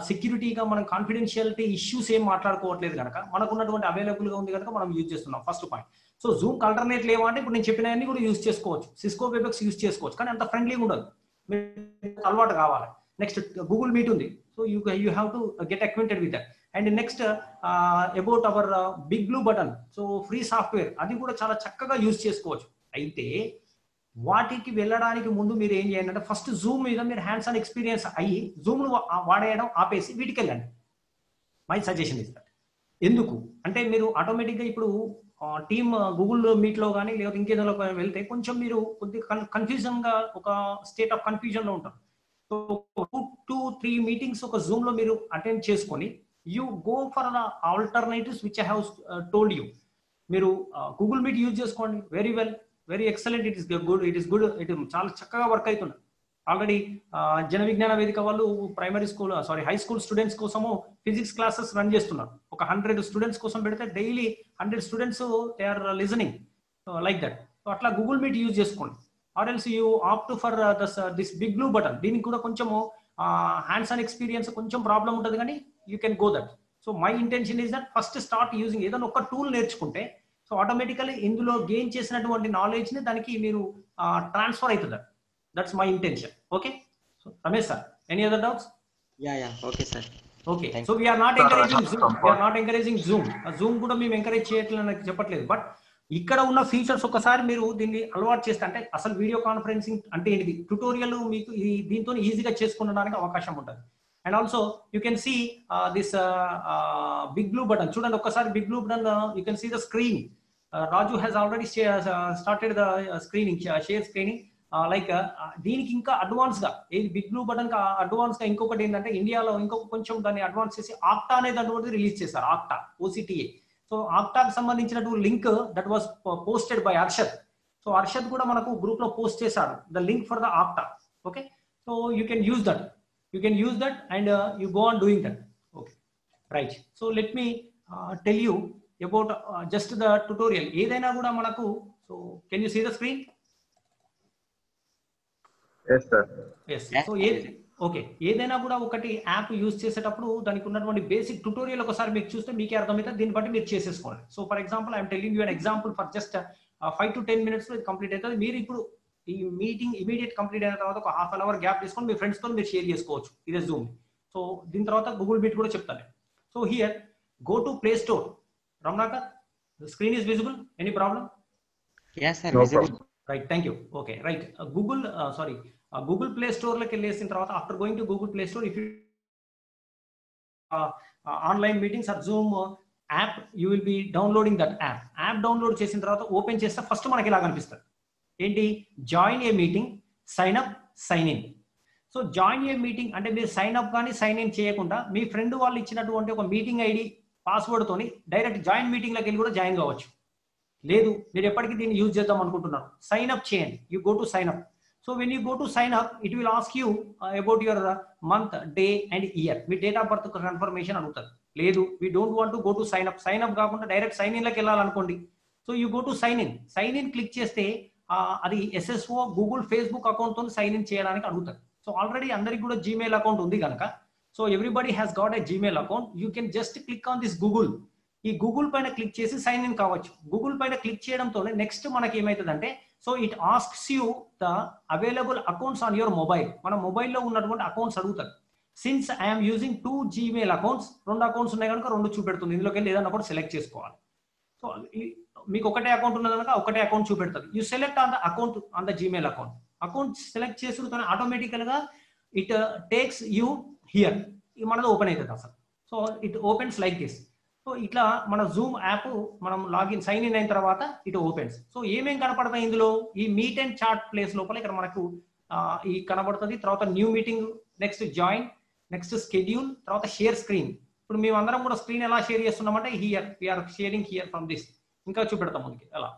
సెక్యూరిటీగా మనం కాన్ఫిడెన్షియాలిటీ ఇష్యూస్ ఏం మాట్లాడుకోవట్లేదు కనుక మనకు ఉన్నటువంటి అవైలబుల్గా ఉంది కనుక మనం యూజ్ చేస్తున్నాం. First point so Zoom alternate లేవా అంటే ఇప్పుడు నేను చెప్పినవన్నీ కూడా యూజ్ చేసుకోవచ్చు. సిస్కో వెబెక్స్ యూస్ చేసుకోవచ్చు. కానీ అంత ఫ్రెండ్లీగా ఉండదు. మీకు అలవాటు కావాలి. నెక్స్ట్ గూగుల్ మీట్ ఉంది. So you you have to get acquainted with that and next about our big blue button so free software అది కూడా చాలా చక్కగా యూస్ చేసుకోవచ్చు. అయితే వాటికి వెళ్ళడానికి ముందు మీరు ఏం చేయండి అంటే ఫస్ట్ జూమ్ మీద మీరు హ్యాండ్స్ ఆన్ ఎక్స్పీరియన్స్ అయ్యి జూమ్ వాడేయడం ఆపేసి వీటికి వెళ్ళండి. మై సజెషన్ ఇస్ దట్ ఎందుకు? అంటే మీరు ఆటోమేటిక్గా ఇప్పుడు టీమ్ గూగుల్ మీట్లో కానీ లేదా ఇంకేదో వెళ్తే కొంచెం మీరు కొద్దిగా కన్ఫ్యూజన్గా ఒక స్టేట్ ఆఫ్ కన్ఫ్యూజన్లో ఉంటారు so two two three meetings ఒక జూమ్లో మీరు అటెండ్ చేసుకొని you go for the alternatives which I have told you మీరు గూగుల్ మీట్ యూజ్ చేసుకోండి. Very well very excellent it is good it is good it చాలా చక్కగా వర్క్ అవుతుంది. Already Jana Vignana Vedika వాళ్ళు primary school sorry high school students కోసము physics classes run చేస్తున్నారు. ఒక hundred students కోసం పెడితే daily hundred students they are listening like that so అట్లా గూగుల్ మీట్ యూజ్ చేసుకోండి. Or else you opt for thus this big blue button దీనికి కూడా కొంచెము హ్యాండ్స్ ఆన్ ఎక్స్పీరియన్స్ కొంచెం ప్రాబ్లం ఉంటుంది కానీ you can go that so my intention is that first start using ఏదైనా ఒక టూల్ నేర్చుకుంటే సో ఆటోమేటికలీ ఇందులో గెయిన్ చేసినటువంటి నాలెడ్జ్ని దానికి మీరు ట్రాన్స్ఫర్ అవుతుంది. That's my intention okay so Ramesh sir any other doubts yeah yeah okay sir okay so we're not encouraging Zoom we're not encouraging Zoom Zoom కూడా మేము ఎంకరేజ్ చేయట్లేదు నాకు చెప్పట్లేదు. బట్ ఇక్కడ ఉన్న ఫీచర్స్ ఒకసారి మీరు దీన్ని అలవాటు చేస్తే అంటే అసలు వీడియో కాన్ఫరెన్సింగ్ అంటే ఏంటిది? ట్యూటోరియల్ మీకు ఈ దీంతో ఈజీగా చేసుకునడానికి అవకాశం ఉంటుంది. And also you can see this big blue button చూడండి ఒక్కసారి big blue button you can see the screen Raju has already started the screening share screening like దీనికి ఇంకా అడ్వాన్స్గా ఏది బిగ్ బ్లూ బటన్ అడ్వాన్స్గా ఇంకొకటి ఏంటంటే ఇండియాలో ఇంకొక కొంచెం దాన్ని అడ్వాన్స్ చేసి ఆక్టా అనేది అటువంటిది రిలీజ్ చేశారు ఆక్టా ఓసిటిఏ సో ఆక్టాకి సంబంధించినటువంటి link that was posted by Arshad so Arshad కూడా మనకు గ్రూప్లో పోస్ట్ చేశాడు the link for the OCTA okay so you can use that you can use that and you go on doing that okay right so let me tell you about just the tutorial ఏదైనా కూడా మనకు so can you see the screen so okay ఏదైనా కూడా ఒకటి app use చేసేటప్పుడు దానికి ఉన్నటువంటి basic tutorial ఒకసారి మీకు చూస్తే మీకే అర్థమవుతుంది. దీన్ని బట్టి మీరు చేసేసుకోండి. So for example I'm telling you an example for just five to ten మినిట్స్లో ఇది కంప్లీట్ అవుతుంది. మీరు ఇప్పుడు ఈ మీటింగ్ ఇమీడియట్ కంప్లీట్ అయిన తర్వాత ఒక హాఫ్ అన్ అవర్ గ్యాప్ తీసుకొని మీ ఫ్రెండ్స్తో మీరు షేర్ చేసుకోవచ్చు. ఇదే జూమ్ సో దీని తర్వాత గూగుల్ మీట్ కూడా చెప్తాను so here go to Play Store Ramanakar screen is visible any problem. Right thank you okay right Google sorry Google Play స్టోర్లోకి వెళ్ళేసిన తర్వాత after going to Google Play Store if you online meetings or Zoom app you will be downloading that app. App download చేసిన తర్వాత open చేస్తే first మనకి ఇలా కనిపిస్తుంది ఏంటి? Join a meeting sign up sign in. So join a meeting అంటే మీరు sign up కానీ సైన్ ఇన్ చేయకుండా మీ ఫ్రెండ్ వాళ్ళు ఇచ్చినటువంటి ఒక మీటింగ్ ఐడి పాస్వర్డ్ తోని డైరెక్ట్ జాయిన్ మీటింగ్లోకి వెళ్ళి కూడా జాయిన్ కావచ్చు. లేదు మీరు ఎప్పటికీ దీన్ని యూజ్ చేద్దాం అనుకుంటున్నారు. సైన్ అప్ చేయండి. You go to sign up. So when you go to sign up it will ask you about your month day and year me date of birth confirmation అడుగుతారు. లేదు we don't want to go to sign up sign up కాకుండా direct sign in లకి వెళ్ళాలనుకోండి. So you go to sign in sign in click చేస్తే అది SSO Google Facebook అకౌంట్తో sign in చేయడానికి అడుగుతారు. So already అందరికి కూడా జీమెయిల్ అకౌంట్ ఉంది కనుక so everybody has got a Gmail account you can just click on this Google ఈ గూగుల్ పైన క్లిక్ చేసి సైన్ ఇన్ కావచ్చు. గూగుల్ పైన క్లిక్ చేయడంతోనే నెక్స్ట్ మనకి ఏమవుతుందంటే so it asks you the available accounts on your mobile మన మొబైల్లో ఉన్నటువంటి అకౌంట్స్ అడుగుతారు since I'm using two Gmail accounts రెండు అకౌంట్స్ ఉన్నాయి కనుక రెండు చూపెడుతుంది. ఇందులోకి వెళ్ళి ఏదైనా ఒకటి సెలెక్ట్ చేసుకోవాలి. సో మీకు ఒకటే అకౌంట్ ఉన్నది కనుక ఒకటే అకౌంట్ చూపెడుతుంది. You select on the account on the Gmail account account select చేసుకుంటే ఆటోమేటికల్గా ఇట్ టేక్స్ యూ హియర్ మనది ఓపెన్ అవుతుంది అసలు. So it opens like this so ఇట్లా మన జూమ్ యాప్ మనం లాగిన్ సైన్ ఇన్ అయిన తర్వాత ఇట్ ఓపెన్స్ సో ఏమేం కనపడతాయి ఇందులో? ఈ మీట్ అండ్ చార్ట్ ప్లేస్ లోపల ఇక్కడ మనకు ఈ కనబడుతుంది. తర్వాత new meeting next join next schedule తర్వాత షేర్ స్క్రీన్ ఇప్పుడు మేము అందరం కూడా స్క్రీన్ ఎలా షేర్ చేస్తున్నామంటే here we're sharing here from this ఇంకా చూపెడతాం ముందుకి. ఎలా?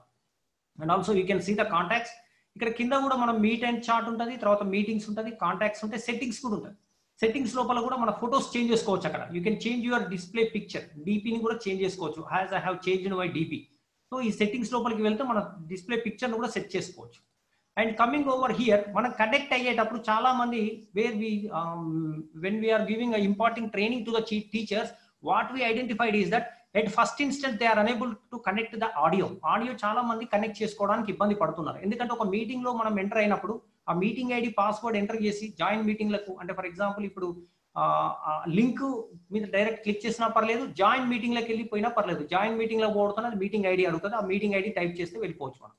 And also you can see the contacts ఇక్కడ కింద కూడా మనం మీట్ అండ్ చార్ట్ ఉంటుంది. తర్వాత మీటింగ్స్ ఉంటుంది. కాంటాక్ట్స్ ఉంటాయి సెట్టింగ్స్ కూడా ఉంటుంది. సెట్టింగ్స్ లోపల కూడా మన ఫొటోస్ చేంజ్ చేసుకోవచ్చు అక్కడ. You can change your display picture డీపీని కూడా చేంజ్ చేసుకోవచ్చు. Has I have change my DP so ఈ సెట్టింగ్స్ లోపలికి వెళ్తే మన డిస్ప్లే పిక్చర్ను కూడా సెట్ చేసుకోవచ్చు. అండ్ కమింగ్ ఓవర్ హియర్ మనం కనెక్ట్ అయ్యేటప్పుడు చాలా మంది where we when we're giving important training to the teachers what we identified is that at first instant they are unable to connect the audio audio చాలా మంది connect చేసుకోవడానికి ఇబ్బంది పడుతున్నారు. ఎందుకంటే ఒక మీటింగ్లో మనం ఎంటర్ అయినప్పుడు ఆ మీటింగ్ ఐడి పాస్వర్డ్ ఎంటర్ చేసి జాయిన్ మీటింగ్లకు అంటే ఫర్ ఎగ్జాంపుల్ ఇప్పుడు లింక్ మీద డైరెక్ట్ క్లిక్ చేసినా పర్లేదు జాయిన్ మీటింగ్లకు వెళ్ళిపోయినా పర్లేదు. జాయిన్ మీటింగ్లో మీటింగ్ ఐడి అడుగుతుంది. ఆ మీటింగ్ ఐడి టైప్ చేస్తే వెళ్ళిపోవచ్చు మనం.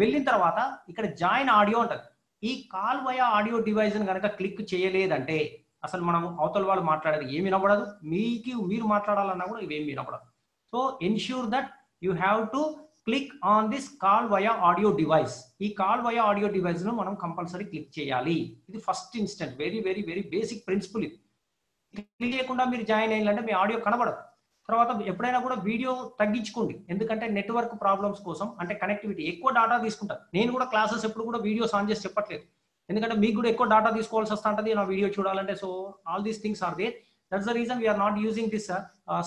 వెళ్ళిన తర్వాత ఇక్కడ జాయిన్ ఆడియో ఉంటుంది ఈ కాల్ వయా ఆడియో డివైస్ కనుక క్లిక్ చేయలేదంటే అసలు మనం అవతల వాళ్ళు మాట్లాడేది ఏమి వినపడదు మీకు మీరు మాట్లాడాలన్నా కూడా ఇవేమి వినపడదు so ensure that you have to click on this call via audio device ఈ కాల్ వయా ఆడియో డివైస్లో మనం కంపల్సరీ క్లిక్ చేయాలి. ఇది first instant very very very basic principle ఇది. క్లిక్ చేయకుండా మీరు జాయిన్ అయ్యాలంటే మీ ఆడియో కనబడదు. తర్వాత ఎప్పుడైనా కూడా వీడియో తగ్గించుకోండి. ఎందుకంటే నెట్వర్క్ ప్రాబ్లమ్స్ కోసం అంటే కనెక్టివిటీ ఎక్కువ డాటా తీసుకుంటారు. నేను కూడా క్లాసెస్ ఎప్పుడు కూడా వీడియోస్ ఆన్ చేసి చెప్పట్లేదు. ఎందుకంటే మీకు కూడా ఎక్కువ డాటా తీసుకోవాల్సి వస్తుంటది నా వీడియో చూడాలంటే. So all these things are there that's the reason we're not using this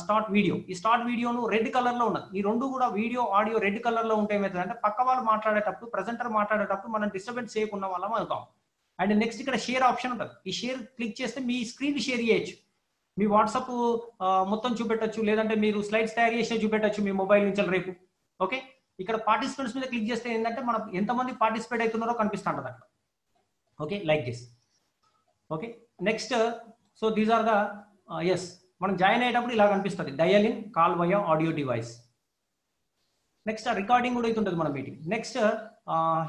start video ఈ స్టార్ట్ వీడియోను రెడ్ కలర్లో ఉన్నది. ఈ రెండు కూడా వీడియో ఆడియో రెడ్ కలర్లో ఉంటే ఏమవుతుంది అంటే పక్క వాళ్ళు మాట్లాడేటప్పుడు ప్రజెంటర్ మాట్లాడేటప్పుడు మనం డిస్టర్బెన్స్ చేయకుండా వాళ్ళం అనుకోం అండ్ నెక్స్ట్ ఇక్కడ షేర్ ఆప్షన్ ఉంటుంది. ఈ షేర్ క్లిక్ చేస్తే మీ స్క్రీన్ షేర్ చేయొచ్చు. మీ వాట్సాప్ మొత్తం చూపెట్టచ్చు. లేదంటే మీరు స్లైడ్స్ తయారు చేసి చూపెట్టచ్చు మీ మొబైల్ నుంచి రేపు. ఓకే ఇక్కడ పార్టిసిపెంట్స్ మీద క్లిక్ చేస్తే ఏంటంటే మనం ఎంతమంది పార్టిసిపేట్ అవుతున్నారో కనిపిస్తుంటది అక్కడ. Okay like this okay next so these are the Uh, yes మనం జాయిన్ అయ్యేటప్పుడు ఇలా కనిపిస్తుంది dial in call via audio device. Next recording కూడా అవుతుంటుంది మన meeting. Next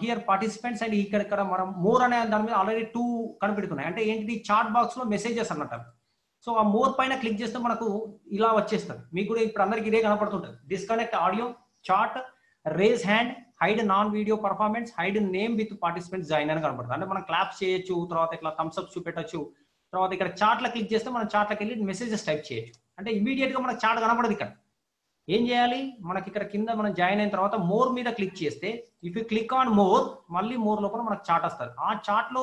here participants and ఇక్కడ ఇక్కడ మనం మోర్ అనే దాని మీద ఆల్రెడీ టూ కనిపెడుతున్నాయి. అంటే ఏంటిది? చాట్ బాక్స్లో మెసేజెస్ అన్నట్టు సో ఆ మోర్ పైన క్లిక్ చేస్తే మనకు ఇలా వచ్చేస్తుంది. మీకు కూడా ఇప్పుడు అందరికి ఇదే కనపడుతుంటుంది. Disconnect audio chat raise hand hide non video performance hide name with participants join అని కనపడుతుంది. అంటే మనం క్లాప్స్ చేయొచ్చు తర్వాత ఇట్లా థమ్స్అప్ చూపెట్టచ్చు తర్వాత ఇక్కడ చార్ట్లో క్లిక్ చేస్తే మనం చాట్లకి వెళ్ళి మెసేజెస్ టైప్ చేయొచ్చు. అంటే ఇమీడియట్గా మనకు చాట్ కనబడదు ఇక్కడ. ఏం చేయాలి? మనకి ఇక్కడ కింద మనం జాయిన్ అయిన తర్వాత మోర్ మీద క్లిక్ చేస్తే if you click on more మళ్ళీ మోర్ లోపల మనకు చాట్ వస్తుంది. ఆ చార్ట్లో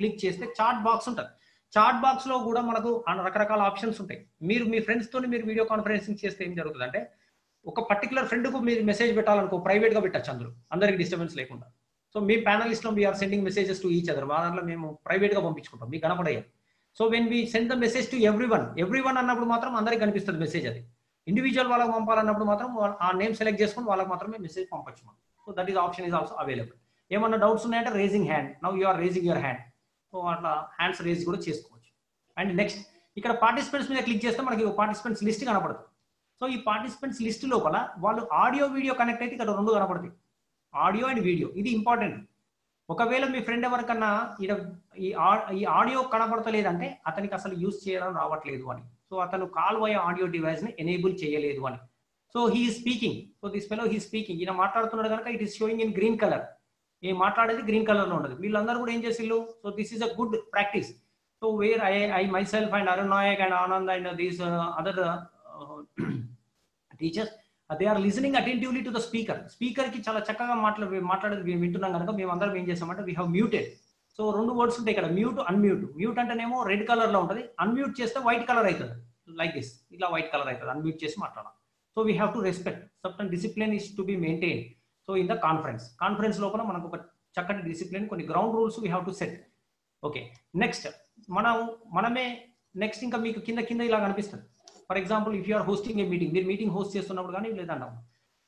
క్లిక్ చేస్తే చాట్ బాక్స్ ఉంటుంది. చాట్ బాక్స్లో కూడా మనకు రకరకాల ఆప్షన్స్ ఉంటాయి. మీరు మీ ఫ్రెండ్స్ తోని మీరు వీడియో కాన్ఫరెన్సింగ్ చేస్తే ఏం జరుగుతుంది అంటే ఒక పర్టికులర్ ఫ్రెండ్కు మీరు మెసేజ్ పెట్టాలనుకో ప్రైవేట్గా పెట్టచ్చు అందరూ. అందరికి డిస్టర్బెన్స్ లేకుండా. సో మీ ప్యానలిస్ట్లో we're sending messages to each other మా దాంట్లో మేము ప్రైవేట్గా పంపించుకుంటాం. మీకు కనపడయ్యారు so when we send the message to everyone everyone అన్నప్పుడు మాత్రం అందరికి కనిపిస్తుంది మెసేజ్ అది. ఇండివిజువల్ వాళ్ళకి పంపాలన్నప్పుడు మాత్రం ఆ నేమ్ సెలెక్ట్ చేసుకుని వాళ్ళకి మాత్రమే మెసేజ్ పంపొచ్చు మనం. So that is option is also available ఏమన్నా డౌట్స్ ఉన్నాయంటే raising hand now you are raising your hand so అట్లా హ్యాండ్స్ రేజ్ కూడా చేసుకోవచ్చు. అండ్ నెక్స్ట్ ఇక్కడ పార్టిసిపెంట్స్ మీద క్లిక్ చేస్తే మనకి పార్టిసిపెంట్స్ లిస్ట్ కనపడుతుంది. సో ఈ పార్టిసిపెంట్స్ లిస్ట్ లోపల వాళ్ళు ఆడియో వీడియో కనెక్ట్ అయితే ఇక్కడ రెండు కనపడతాయి. ఆడియో అండ్ వీడియో ఇది ఇంపార్టెంట్ ఒకవేళ మీ ఫ్రెండ్ ఎవరికన్నా ఈడ ఈ ఈ ఆడియో కనబడతలేదంటే అతనికి అసలు యూజ్ చేయడం రావట్లేదు అని. సో అతను కాల్ వయ ఆడియో డివైస్ని ఎనేబుల్ చేయలేదు అని. So he speaking so this fellow he speaking ఈయన మాట్లాడుతున్నాడు కనుక it is showing in green colour ఈ మాట్లాడేది గ్రీన్ కలర్లో ఉండదు. వీళ్ళందరూ కూడా ఏం చేసిల్లు so this is a good practice so where I I myself and Arun Nayak and Anand and these other teachers they are listening attentively to the speaker స్పీకర్కి చాలా చక్కగా మాట్లా మాట్లాడేది మేము వింటున్నాం కనుక మేము అందరం ఏం చేస్తామంటే వీ హ్యావ్ మ్యూటెడ్ సో రెండు వర్డ్స్ ఉంటాయి ఇక్కడ మ్యూట్ అన్మ్యూట్ మ్యూట్ అంటేనేమో రెడ్ కలర్లో ఉంటుంది. అన్మ్యూట్ చేస్తే వైట్ కలర్ అవుతుంది లైక్ దిస్ ఇలా వైట్ కలర్ అవుతుంది అన్మ్యూట్ చేసి మాట్లాడాలి. So we have to respect certain discipline is to be maintain so in the conference conference లోపల మనకు ఒక చక్కటి డిసిప్లిన్ కొన్ని ground rules we have to set okay next మనం మనమే నెక్స్ట్ ఇంకా మీకు కింద కింద ఇలా కనిపిస్తుంది. For example if you're hosting a meeting మీరు మీటింగ్ హోస్ట్ చేస్తున్నప్పుడు కానీ లేదంటాం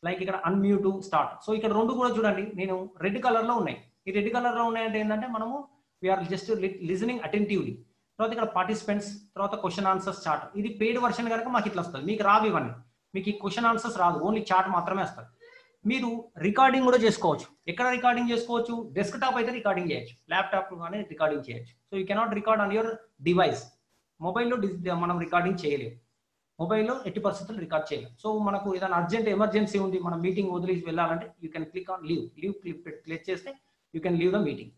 లైక్ ఇక్కడ అన్మ్యూట్ స్టార్ట్ సో ఇక్కడ రెండు కూడా చూడండి. నేను రెడ్ కలర్లో ఉన్నాయి. ఈ రెడ్ కలర్లో ఉన్నాయంటే ఏంటంటే మనము వీఆర్ జస్ట్ లిజనింగ్ అటెంటివ్లీ తర్వాత ఇక్కడ పార్టిసిపెంట్స్ తర్వాత క్వశ్చన్ ఆన్సర్స్ చార్ట్ ఇది పెయిడ్ వర్షన్ కనుక మాకు ఇట్లా వస్తుంది. మీకు రావు ఇవన్నీ. మీకు ఈ క్వశ్చన్ ఆన్సర్స్ రాదు. ఓన్లీ చార్ట్ మాత్రమే వస్తుంది. మీరు రికార్డింగ్ కూడా చేసుకోవచ్చు. ఎక్కడ రికార్డింగ్ చేసుకోవచ్చు? డెస్క్టాప్ అయితే రికార్డింగ్ చేయొచ్చు. ల్యాప్టాప్ కానీ రికార్డింగ్ చేయొచ్చు. So you cannot record on your device మొబైల్లో మనం రికార్డింగ్ చేయలేము. మొబైల్లో ఎట్టి పరిస్థితులు రికార్డ్ చేయాలి. సో మనకు ఏదైనా అర్జెంట్ ఎమర్జెన్సీ ఉంది మనం మీటింగ్ వదిలేసి వెళ్ళాలంటే you can click on leave leave click click చేస్తే you can leave the meeting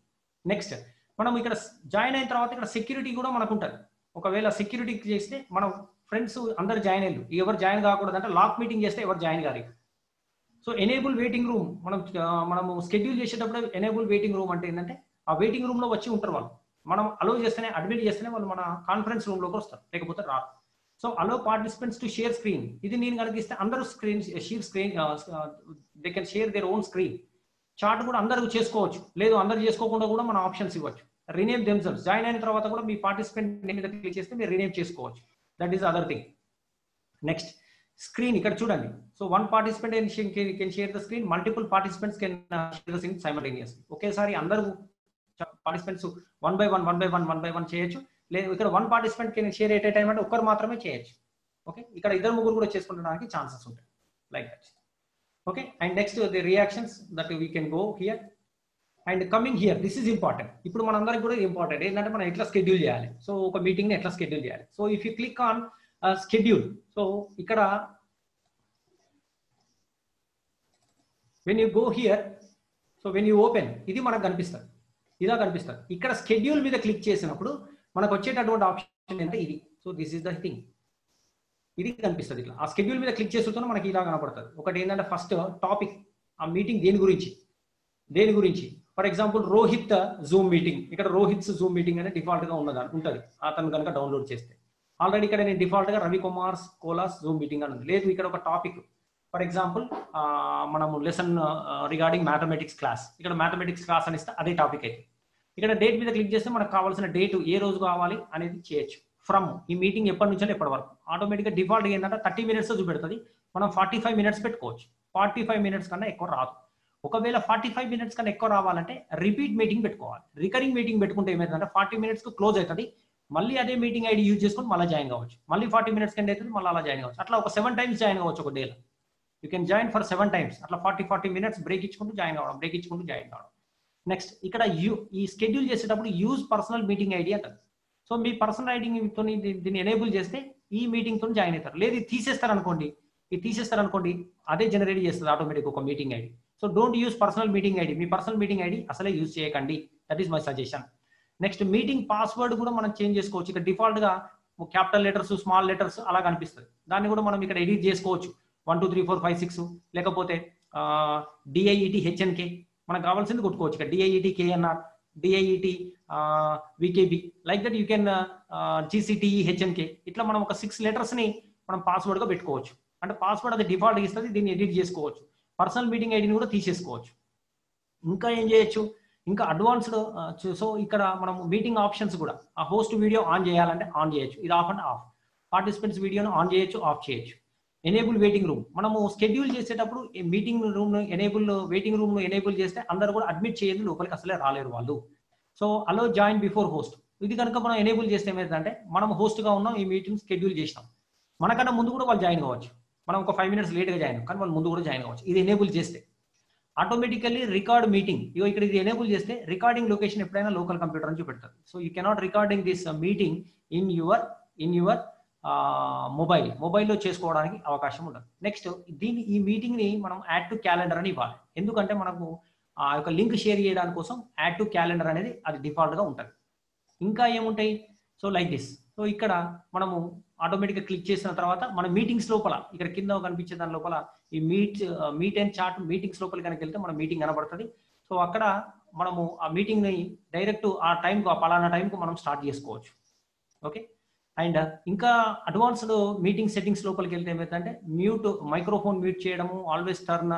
next మనం ఇక్కడ జాయిన్ అయిన తర్వాత ఇక్కడ సెక్యూరిటీ కూడా మనకు ఉంటుంది. ఒకవేళ సెక్యూరిటీ చేస్తే మనం ఫ్రెండ్స్ అందరు జాయిన్ అయ్యారు. ఎవరు జాయిన్ కాకూడదు అంటే లాక్ మీటింగ్ చేస్తే ఎవరు జాయిన్ కాలేదు సో ఎనేబుల్ వెయిటింగ్ రూమ్ మనం మనము షెడ్యూల్ చేసేటప్పుడు ఎనేబుల్ వెయిటింగ్ రూమ్ అంటే ఏంటంటే ఆ వెయిటింగ్ రూమ్లో వచ్చి ఉంటారు వాళ్ళు. మనం అలో చేస్తేనే అడ్మిట్ చేస్తేనే వాళ్ళు మన కాన్ఫరెన్స్ రూమ్లోకి వస్తారు. లేకపోతే రారు. So allow participants to share screen ఇది నేను కనుక ఇస్తే అందరూ screen share screen they can share their own screen chat కూడా అందరూ చేసుకోవచ్చు. లేదు అందరు చేసుకోకుండా కూడా మన ఆప్షన్స్ ఇవ్వచ్చు. రినేమ్ దెమ్సెల్స్ జాయిన్ అయిన తర్వాత కూడా మీ పార్టిసిపెంట్ మీద క్లిక్ చేస్తే మీరు రినేమ్ చేసుకోవచ్చు. That is other thing next screen ఇక్కడ చూడండి. So one participant can share the screen multiple participants can share the screen simultaneous ఒకేసారి అందరూ participants one by one one by one one by one చేయొచ్చు. లేదు ఇక్కడ one participant can share at a time అంటే ఒక్కరు మాత్రమే చేయొచ్చు. Okay ఇక్కడ ఇద్దరు ముగ్గురు కూడా చేసుకుంటానికి ఛాన్సెస్ ఉంటాయి. Like that okay and next the reactions that we can go here and coming here this is important ఇప్పుడు మనందరికి కూడా ఇంపార్టెంట్ ఏంటంటే మనం ఎట్లా షెడ్యూల్ చేయాలి? సో ఒక మీటింగ్ని ఎట్లా షెడ్యూల్ చేయాలి? So if you click on schedule so ఇక్కడ when you go here so when you open ఇది మనకు కనిపిస్తుంది. ఇదా కనిపిస్తుంది. ఇక్కడ షెడ్యూల్ మీద క్లిక్ చేసినప్పుడు మనకు వచ్చేటటువంటి ఆప్షన్ ఏంటంటే ఇది. So this is the thing ఇది కనిపిస్తుంది ఇట్లా. ఆ స్కెడ్యూల్ మీద క్లిక్ చేస్తుంటే మనకి ఇలా కనపడుతుంది. ఒకటి ఏంటంటే ఫస్ట్ టాపిక్ ఆ మీటింగ్ దేని గురించి? దేని గురించి? For example Rohit Zoom meeting ఇక్కడ రోహిత్ జూమ్ మీటింగ్ అనేది డిఫాల్ట్గా ఉన్నది? ఉంటుంది. అతను కనుక డౌన్లోడ్ చేస్తే. ఆల్రెడీ ఇక్కడ నేను డిఫాల్ట్గా Ravi Kumar koalas Zoom meeting అని ఉంది. లేదు ఇక్కడ ఒక టాపిక్ ఫర్ ఎగ్జాంపుల్ మనము లెసన్ రిగార్డింగ్ మ్యాథమెటిక్స్ క్లాస్ ఇక్కడ మ్యాథమెటిక్స్ క్లాస్ అని ఇస్తే అదే టాపిక్ అయితే. ఇక్కడ డేట్ మీద క్లిక్ చేస్తే మనకు కావాల్సిన డేట్ ఏ రోజు కావాలి అనేది చేయొచ్చు. ఫ్రమ్ ఈ మీటింగ్ ఎప్పటి నుంచి ఎప్పటి వరకు ఆటోమేటిక్గా డిఫాల్ట్ ఏంటంటే థర్టీ మినిట్స్ చూపెడుతుంది. మనం ఫార్టీ ఫైవ్ మినిట్స్ పెట్టుకోవచ్చు. ఫార్టీ ఫైవ్ మినిట్స్ కన్నా ఎక్కువ రాదు. ఒకవేళ ఫార్టీ ఫైవ్ మినిట్స్ కన్నా ఎక్కువ రావాలంటే రిపీట్ మీటింగ్ పెట్టుకోవాలి. రికరింగ్ మీటింగ్ పెట్టుకుంటే ఏమైందంటే ఫార్టీ మినిట్స్కి క్లోజ్ అవుతుంది. మళ్ళీ అదే మీటింగ్ ఐడి యూజ్ చేసుకొని మళ్ళీ జాయిన్ కావచ్చు. మళ్ళీ ఫార్టీ మినిట్స్ కంటే అవుతుంది మళ్ళీ అలా జాయిన్ కావచ్చు. అట్లా ఒక సెవెన్ టైమ్స్ జాయిన్ కావచ్చు ఒక డేలో you can join for seven times అట్లా ఫార్టీ ఫార్టీ మినిట్స్ బ్రేక్ ఇచ్చుకుంటూ జాయిన్ కావడం బ్రేక్ ఇచ్చుకుంటూ జాయిన్ కావడం. నెక్స్ట్ ఇక్కడ యూ ఈ షెడ్యూల్ చేసేటప్పుడు యూజ్ పర్సనల్ మీటింగ్ ఐడి అంటారు సో మీ పర్సనల్ ఐడింగ్ తోని దీన్ని ఎనేబుల్ చేస్తే ఈ మీటింగ్తో జాయిన్ అవుతారు. లేదు ఇది తీసేస్తారు అనుకోండి ఇది తీసేస్తారు అనుకోండి అదే జనరేట్ చేస్తుంది ఆటోమేటిక్ ఒక meeting ID so don't use personal meeting ID me personal meeting ID అసలే యూజ్ చేయకండి. That is my suggestion next meeting password కూడా మనం చేంజ్ చేసుకోవచ్చు. ఇక్కడ డిఫాల్ట్గా క్యాపిటల్ లెటర్స్ స్మాల్ లెటర్స్ అలా కనిపిస్తుంది. దాన్ని కూడా మనం ఇక్కడ ఎడిట్ చేసుకోవచ్చు. One two three four five six లేకపోతే డిఐఈటి హెచ్ఎన్కే మనకు కావాల్సింది కొట్టుకోవచ్చు. ఇక్కడ DIET KNR DIET VKB like that you can GCTE HNK ఇట్లా మనం ఒక సిక్స్ లెటర్స్ని మనం పాస్వర్డ్గా పెట్టుకోవచ్చు. అంటే పాస్వర్డ్ అది డిఫాల్ట్ ఇస్తుంది దీన్ని ఎడిట్ చేసుకోవచ్చు. పర్సనల్ మీటింగ్ ఐడిని కూడా తీసేసుకోవచ్చు. ఇంకా ఏం చేయొచ్చు? ఇంకా అడ్వాన్స్డ్ సో ఇక్కడ మనం మీటింగ్ ఆప్షన్స్ కూడా ఆ హోస్ట్ వీడియో ఆన్ చేయాలంటే ఆన్ చేయొచ్చు. ఇది ఆఫ్ అండ్ ఆఫ్ పార్టిసిపెంట్స్ వీడియోను ఆన్ చేయొచ్చు ఆఫ్ చేయొచ్చు. ఎనేబుల్ వెయిటింగ్ రూమ్ మనము షెడ్యూల్ చేసేటప్పుడు meeting room enable waiting room enable చేస్తే అందరు కూడా అడ్మిట్ చేయదు లోపలికి అసలే రాలేరు వాళ్ళు. So allow join before host ఇది కనుక మనం ఎనేబుల్ చేస్తే ఏమైందంటే మనం హోస్ట్గా ఉన్నాం ఈ మీటింగ్ షెడ్యూల్ చేసినాం. మనకన్నా ముందు కూడా వాళ్ళు జాయిన్ కావచ్చు. మనం ఒక ఫైవ్ మినిట్స్ లేట్గా జాయిన్ కానీ వాళ్ళు ముందు కూడా జాయిన్ కావచ్చు. ఇది ఎనేబుల్ చేస్తే. ఆటోమేటికల్లీ రికార్డ్ మీటింగ్ ఇగో ఇక్కడ ఇది ఎనేబుల్ చేస్తే రికార్డింగ్ లొకేషన్ ఎప్పుడైనా లోకల్ కంప్యూటర్ అని చూపెడతారు. So you cannot recording this meeting in your in your mobile మొబైల్లో చేసుకోవడానికి అవకాశం ఉండదు. నెక్స్ట్ దీన్ని ఈ మీటింగ్ని మనం యాడ్ టు క్యాలెండర్ అని ఇవ్వాలి. ఎందుకంటే మనకు ఆ యొక్క లింక్ షేర్ చేయడానికి కోసం యాడ్ టు క్యాలెండర్ అనేది అది డిఫాల్ట్గా ఉంటుంది. ఇంకా ఏముంటాయి? సో లైక్ దిస్ సో ఇక్కడ మనము ఆటోమేటిక్గా క్లిక్ చేసిన తర్వాత మన మీటింగ్స్ లోపల ఇక్కడ కింద కనిపించే దాని లోపల ఈ meet meet and chat meetings లోపల కనుక వెళ్తే మన మీటింగ్ కనబడుతుంది. సో అక్కడ మనము ఆ మీటింగ్ని డైరెక్ట్ ఆ టైంకు ఆ పలానా టైంకు మనం స్టార్ట్ చేసుకోవచ్చు. ఓకే అండ్ ఇంకా అడ్వాన్స్డ్ మీటింగ్ సెట్టింగ్స్ లోపలికి వెళ్తే ఏమైందంటే మ్యూట్ మైక్రోఫోన్ మ్యూట్ చేయడము always turn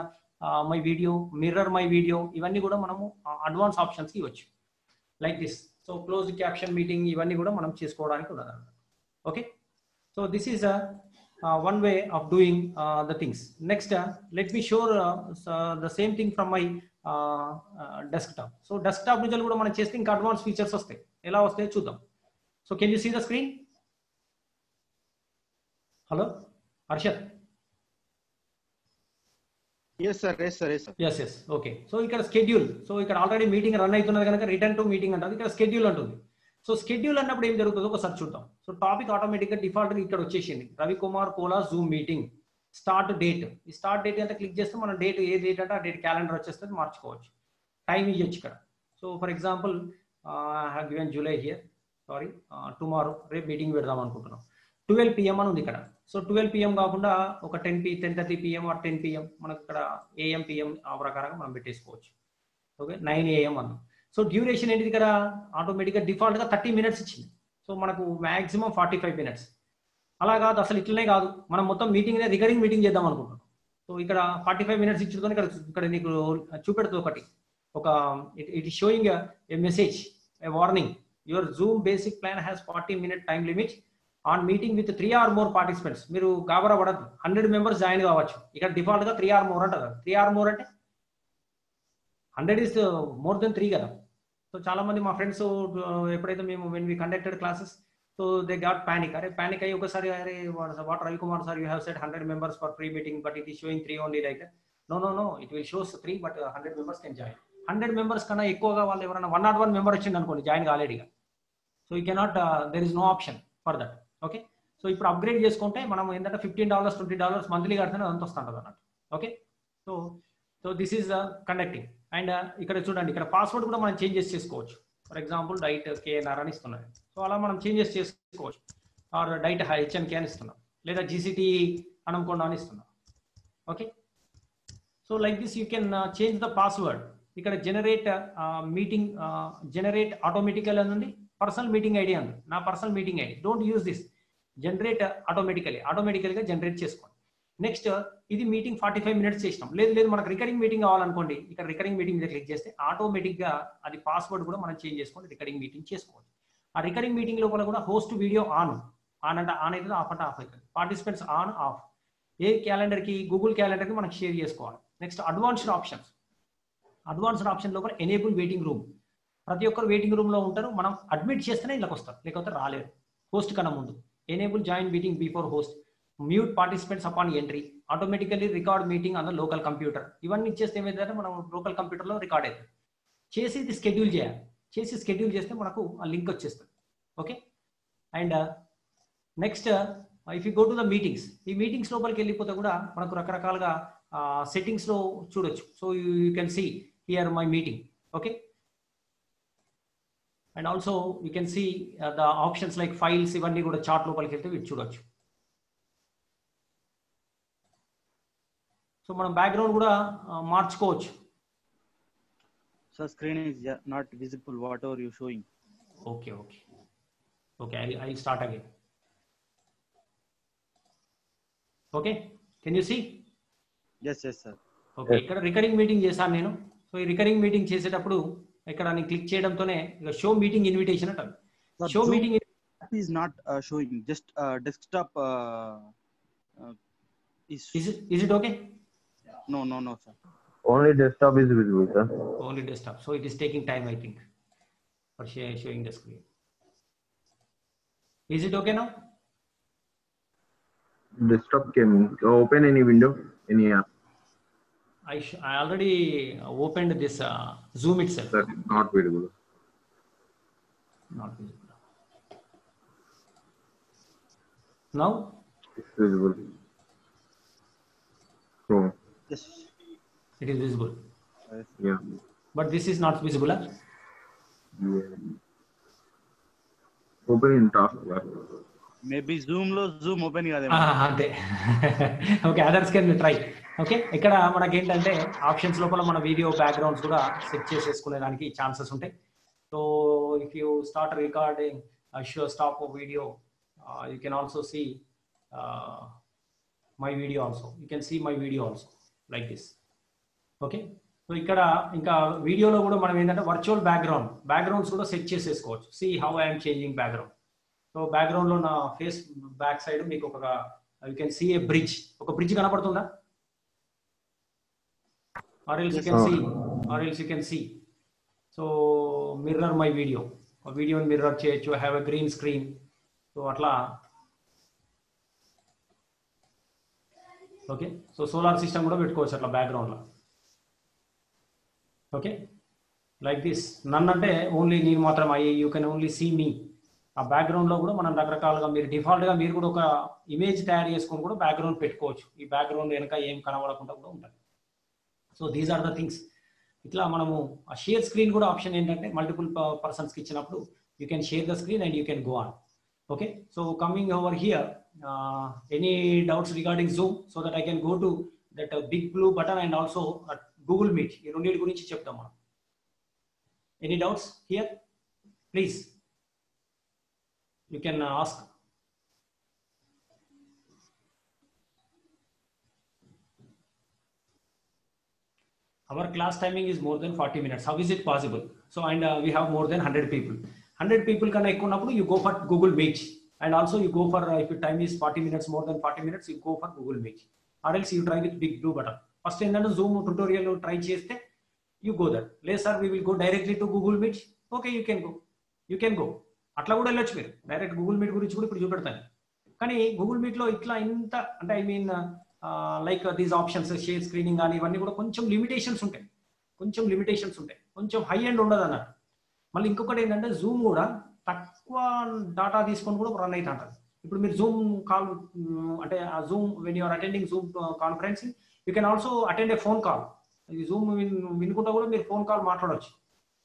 my video mirror my video ఇవన్నీ కూడా మనము అడ్వాన్స్ ఆప్షన్స్కి ఇవ్వచ్చు. Like this. So close caption meeting ఇవన్నీ కూడా మనం చేసుకోవడానికి ఉండదు okay? So this is one way of doing the things. Next let me show the same thing from my desktop. So desktop నుంచి కూడా మనం చేస్తే ఇంకా అడ్వాన్స్ ఫీచర్స్ వస్తాయి. ఎలా వస్తాయో చూద్దాం. So can you see the screen? Hello Harshat yes sir yes sir yes yes yes okay so ఇక్కడ స్కెడ్యూల్ సో ఇక్కడ ఆల్రెడీ మీటింగ్ రన్ అవుతున్నది కనుక రిటర్న్ టు మీటింగ్ అంటుంది ఇక్కడ స్కెడ్యూల్ అంటుంది. సో స్కెడ్యూల్ అన్నప్పుడు ఏం జరుగుతుందో ఒకసారి చూద్దాం. సో టాపిక్ ఆటోమేటిక్గా డిఫాల్ట్ ఇక్కడ వచ్చేసింది. Ravikumar Kola Zoom meeting start date ఈ స్టార్ట్ డేట్ అంతా క్లిక్ చేస్తే మన డేట్ ఏ డేట్ అంటే ఆ డేట్ క్యాలెండర్ వచ్చేస్తుంది మార్చుకోవచ్చు. టైం ఇవ్వచ్చు ఇక్కడ. So for example have given July here sorry tomorrow రేపు మీటింగ్ పెడదాం అనుకుంటున్నాం. ట్వెల్వ్ పిఎం అని ఉంది ఇక్కడ. సో ట్వెల్వ్ పిఎం కాకుండా ఒక ten P ten thirty PM or ten PM మనకు ఇక్కడ ఏఎం పిఎం ఆ ప్రకారంగా మనం పెట్టేసుకోవచ్చు. ఓకే నైన్ ఏఎం అన్నాం. సో డ్యూరేషన్ ఏంటిది ఇక్కడ? ఆటోమేటిక్గా డిఫాల్ట్గా థర్టీ మినిట్స్ ఇచ్చింది. సో మనకు మాక్సిమం ఫార్టీ ఫైవ్ మినిట్స్ అలా కాదు అసలు ఇట్లనే కాదు. మనం మొత్తం మీటింగ్ రికరింగ్ మీటింగ్ చేద్దాం అనుకుంటున్నాం. సో ఇక్కడ ఫార్టీ ఫైవ్ మినిట్స్ ఇచ్చుకొని ఇక్కడ ఇక్కడ నీకు చూపెడుతుంది ఒకటి. ఒక it showing a message a warning your Zoom basic plan has forty minute time limit on meeting with three or more participants. మీరు గాబరా పడద్దు. హండ్రెడ్ మెంబర్స్ జాయిన్ కావచ్చు. ఇక్కడ డిఫాల్ట్గా త్రీ ఆర్ మోర్ అంటారు త్రీ ఆర్ మోర్ అంటే? Hundred is more than three కదా. So చాలా మంది మా ఫ్రెండ్స్ ఎప్పుడైతే మేము when we conducted classes so they got panic అరే ప్యానిక్ అయ్యి ఒకసారి అరే what Ravikumar sir you have set hundred members for pre meeting but it is showing three only like no no no it will shows three but hundred members can join hundred members కన్నా ఎక్కువగా వాళ్ళు ఎవరైనా one not one member వచ్చింది అనుకోండి join కాలేడిగా so you cannot there is no option for that okay? So ఇప్పుడు upgrade చేసుకుంటే మనం ఏంటంటే fifteen dollars twenty dollars monthly కడితేనే అంత వస్తుంటుంది అన్నట్టు. Okay? So so this is conducting and ఇక్కడ చూడండి ఇక్కడ పాస్వర్డ్ కూడా మనం చేంజెస్ చేసుకోవచ్చు. ఫర్ ఎగ్జాంపుల్ డైట్ కేఎన్ఆర్ అని ఇస్తున్నాయి. సో అలా మనం చేంజెస్ చేసుకోవచ్చు. ఆర్ డైట్ హెచ్ఎన్కే అని ఇస్తున్నాం. లేదా జీసీటీ అనుకోండి అని ఇస్తున్నాం. Okay? So like this you can change the password ఇక్కడ జనరేట్ మీటింగ్ జనరేట్ ఆటోమేటికల్ అని ఉంది పర్సనల్ మీటింగ్ ఐడి అంది నా personal meeting ID don't use this generate automatically ఆటోమేటికల్గా generate చేసుకోండి. నెక్స్ట్ ఇది మీటింగ్ ఫార్టీ ఫైవ్ మినిట్స్ చేసినాం. లేదు లేదు మనకు రికరింగ్ మీటింగ్ కావాలనుకోండి ఇక్కడ రికరింగ్ మీటింగ్ మీద క్లిక్ చేస్తే ఆటోమేటిక్గా అది పాస్వర్డ్ కూడా మనం చేంజ్ చేసుకోండి రికరింగ్ మీటింగ్ చేసుకోవచ్చు. ఆ రికరింగ్ మీటింగ్ లోపల కూడా హోస్ట్ వీడియో ఆన్ ఆన్ అంటే ఆన్ అవుతుంది ఆఫ్ అంటే ఆఫ్ అవుతుంది. పార్టిసిపెంట్స్ ఆన్ ఆఫ్ ఏ క్యాలెండర్కి గూగుల్ క్యాలెండర్కి మనకి షేర్ చేసుకోవాలి. Next advanced options advanced option లోపల ఎనేబుల్ వెయిటింగ్ రూమ్ ప్రతి ఒక్కరు వెయిటింగ్ రూమ్లో ఉంటారు మనం అడ్మిట్ చేస్తేనే ఇళ్ళకి వస్తారు లేకపోతే రాలేరు. హోస్ట్ కన్నా ముందు. Enable meeting meeting host host mute upon entry entry automatically record meeting the local computer ఇవన్నీ ఇచ్చేస్తే ఏమైందంటే మనం లోకల్ కంప్యూటర్లో రికార్డ్ అవుతుంది. చేసి ఇది స్కెడ్యూల్ చేయాలి. చేసి స్కెడ్యూల్ చేస్తే మనకు ఆ లింక్ వచ్చేస్తుంది. Okay? And next if you go to the meetings ఈ మీటింగ్స్ లోపలికి వెళ్ళిపోతే కూడా మనకు రకరకాలుగా uh, సెట్టింగ్స్లో చూడొచ్చు. So you can see here my meeting okay? And also you can see the options like files ఇవన్నీ కూడా చార్ట్ లోపలికి వెళ్తే వీటి చూడొచ్చు. సో మనం బ్యాక్గ్రౌండ్ కూడా మార్చుకోవచ్చు. So screen is uh, not visible, whatever you're showing. Okay okay okay I I start again okay can you see Yes, yes, sir. Okay ఇక్కడ రికరింగ్ మీటింగ్ చేశాను నేను. సో ఈ రికరింగ్ మీటింగ్ చేసేటప్పుడు ఇక్కడ నేను క్లిక్ చేయడంతోనే ఇక షో మీటింగ్ ఇన్విటేషన్ అంటారు Sir, show Zoom meeting app is not uh, showing, just uh, desktop uh, uh, is. Is is it okay No, no, no, sir. Only desktop is visible, sir. Only desktop so it is taking time I think for showing the screen is it okay now Desktop can open any window, any app I, I already opened this uh, Zoom itself. That is not visible. Not visible. Now? It's visible. Chrome. Yes. It is visible. Yeah. But this is not visible. Huh? Yeah. Open in task. Maybe Zoom lo Zoom open kada. Ah, *laughs* okay. Others can try. Okay ఇక్కడ మనకి ఏంటంటే options లోపల మన video backgrounds కూడా set చేసేసుకునేదానికి chances ఉంటాయి. So if you start recording show stop video you can also see my video also you can see my video also like this okay so ఇక్కడ ఇంకా వీడియోలో కూడా మనం ఏంటంటే వర్చువల్ బ్యాక్గ్రౌండ్ బ్యాక్గ్రౌండ్స్ కూడా సెట్ చేసేసుకోవచ్చు. See how I'm changing background so బ్యాక్గ్రౌండ్లో నా ఫేస్ బ్యాక్ సైడ్ మీకు ఒక you can see a bridge ఒక బ్రిడ్జ్ కనపడుతుందా? Or else you can see or else you can see so mirror my video వీడియోని mirror చేయొచ్చు. Have a green screen so అట్లా. Okay so solar system కూడా పెట్టుకోవచ్చు అట్లా బ్యాక్గ్రౌండ్లో ఓకే లైక్ దిస్ నన్ను అంటే ఓన్లీ నేను మాత్రం I you can only see me ఆ బ్యాక్గ్రౌండ్లో కూడా మనం రకరకాలుగా మీరు డిఫాల్ట్గా మీరు కూడా ఒక ఇమేజ్ తయారు చేసుకొని కూడా బ్యాక్గ్రౌండ్ పెట్టుకోవచ్చు. ఈ బ్యాక్గ్రౌండ్ వెనక ఏం కనబడకుండా కూడా ఉంటుంది. So these are the things ఇట్లా మనము ఆ షేర్ స్క్రీన్ కూడా ఆప్షన్ ఏంటంటే మల్టిపుల్ పర్సన్స్కి ఇచ్చినప్పుడు you can share the screen and you can go on okay so coming over here any doubts regarding Zoom so that I can go to that big blue button and also Google Meet ఈ రెండింటి గురించి చెప్తాం మనం. Any doubts here please you can ask our class timing is more than 40 minutes how is it possible so and uh, we have more hundred people people 100 కన్నా ఎక్కువ ఉన్నప్పుడు you go for Google Meet and also you go for if time is forty minutes more than forty minutes you go for Google Meet or else you try with big blue button first ఏంటంటే Zoom tutorial try చేస్తే you go that లేదు sir we will go directly to Google Meet okay you can go you can go అట్లా కూడా వెళ్ళొచ్చు మీరు direct Google meet గురించి కూడా ఇప్పుడు చూపెడతాను కానీ గూగుల్ మీట్లో ఇట్లా ఇంత అంటే I mean like these options share screening కానీ ఇవన్నీ కూడా కొంచెం లిమిటేషన్స్ ఉంటాయి. కొంచెం లిమిటేషన్స్ ఉంటాయి. కొంచెం హై ఎండ్ ఉండదు అన్నారు మళ్ళీ ఇంకొకటి ఏంటంటే జూమ్ కూడా తక్కువ డాటా తీసుకొని కూడా రన్ అవుతా ఉంటుంది. ఇప్పుడు మీరు జూమ్ కాల్ అంటే ఆ Zoom when you're attending Zoom conference you can also attend a phone call ఈ జూమ్ వినుకుంటా కూడా మీరు ఫోన్ కాల్ మాట్లాడవచ్చు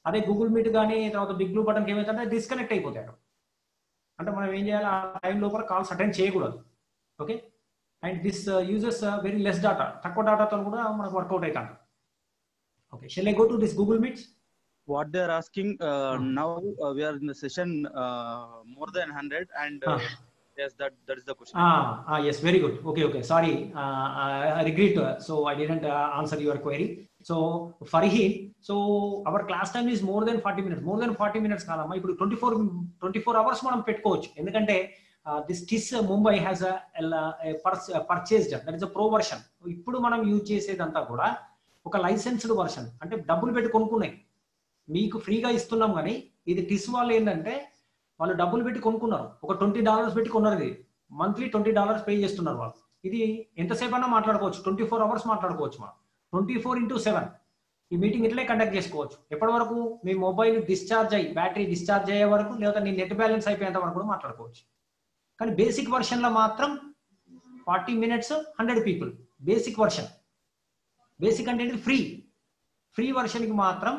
అదే గూగుల్ మీట్ కానీ తర్వాత బిగ్ బ్లూ బటన్కి ఏమైతే డిస్కనెక్ట్ అయిపోతాడు అంటే మనం ఏం చేయాలి? ఆ టైం లోపల కాల్స్ అటెండ్ చేయకూడదు. Okay and this uses very less data తక్కువ డాటాతో కూడా మనకు వర్కౌట్ అవుతాం okay shall I go to this Google Meet what they are asking uh, now uh, we are in the session uh, more than 100 and uh, Ah. yes that that is the question Ah, ah, yes, very good. Okay, okay. Sorry, uh, I, regret. Uh, so I didn't uh, answer your query. So Farheen, so our class time is more than 40 minutes. More than 40 minutes కాదమ్మా ఇప్పుడు twenty four twenty four hours మనం పెట్టుకోవచ్చు ఎందుకంటే this TISS Mumbai has purchased that is a pro version ఇప్పుడు మనం use చేసేదంతా కూడా ఒక లైసెన్స్డ్ వర్షన్ అంటే డబ్బులు పెట్టి కొనుక్కున్నాయి. మీకు ఫ్రీగా ఇస్తున్నాం కానీ ఇది టిస్ వాళ్ళు ఏంటంటే వాళ్ళు డబ్బులు పెట్టి కొనుక్కున్నారు. ఒక ట్వంటీ డాలర్స్ పెట్టి కొన్నారు ఇది. మంత్లీ ట్వంటీ డాలర్స్ పే చేస్తున్నారు వాళ్ళు. ఇది ఎంతసేపు అయినా మాట్లాడుకోవచ్చు. ట్వంటీ ఫోర్ అవర్స్ మాట్లాడుకోవచ్చు మనం. ట్వంటీ ఫోర్ ఇంటూ సెవెన్ ఈ మీటింగ్ ఇట్లే కండక్ట్ చేసుకోవచ్చు. ఎప్పటి వరకు మీ మొబైల్ డిశ్చార్జ్ అయ్యి బ్యాటరీ డిశ్చార్జ్ అయ్యే వరకు లేదా నీ నెట్ బ్యాలెన్స్ అయిపోయేంత వరకు కూడా మాట్లాడుకోవచ్చు. కానీ బేసిక్ వర్షన్లో మాత్రం forty minutes hundred people basic version basic అంటే ఫ్రీ ఫ్రీ వర్షన్కి మాత్రం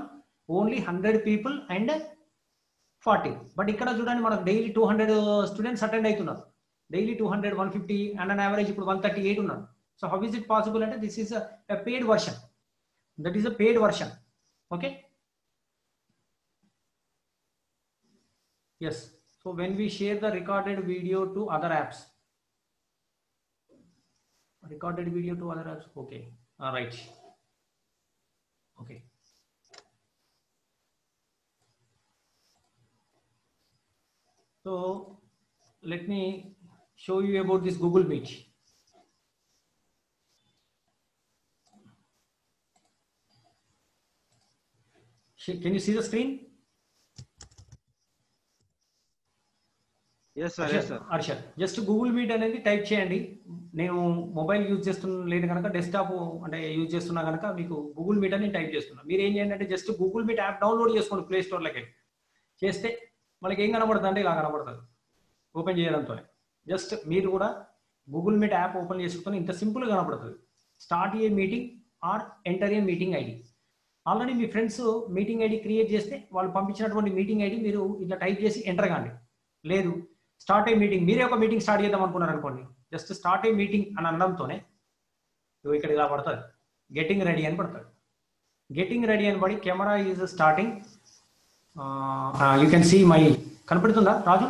only hundred people and forty but ఇక్కడ చూడండి మనకు daily two hundred students attend అవుతున్నారు. Daily two hundred one fifty and on average ఇప్పుడు వన్ థర్టీ ఎయిట్ ఉన్నారు. So how is it possible అంటే this is a paid version that is a paid version okay yes So when we share the recorded video to other apps, recorded video to other apps, okay, all right, okay. So let me show you about this Google Meet. Can you see the screen? Harsha just Google Meet అనేది type చేయండి. నేను mobile use చేస్తున్న లేదు కనుక desktop అంటే use చేస్తున్నా కనుక మీకు గూగుల్ మీట్ అని టైప్ చేస్తున్నా. మీరు ఏం చేయండి అంటే just Google Meet app download చేసుకోండి ప్లే స్టోర్లోకి చేస్తే మనకి ఏం కనబడుతుంది అంటే ఇలా కనబడుతుంది. ఓపెన్ చేయడంతో. జస్ట్ మీరు కూడా గూగుల్ మీట్ యాప్ ఓపెన్ చేసుకుని ఇంత సింపుల్ కనబడుతుంది. Start a meeting or enter a meeting ID already me friends meeting ID create చేస్తే వాళ్ళు పంపించినటువంటి మీటింగ్ ఐడి మీరు ఇట్లా టైప్ చేసి ఎంటర్ కాండి. లేదు స్టార్ట్ ఏ మీటింగ్ మీరే ఒక మీటింగ్ స్టార్ట్ చేద్దాం అనుకున్నారు అనుకోండి జస్ట్ స్టార్ట్ ఏ మీటింగ్ అని అనడంతోనే ఇదిగో ఇక్కడ ఇలా పడుతుంది గెటింగ్ రెడీ అని పడుతుంది గెటింగ్ రెడీ అని పడి camera is starting you can see my కనపడుతుందా Raju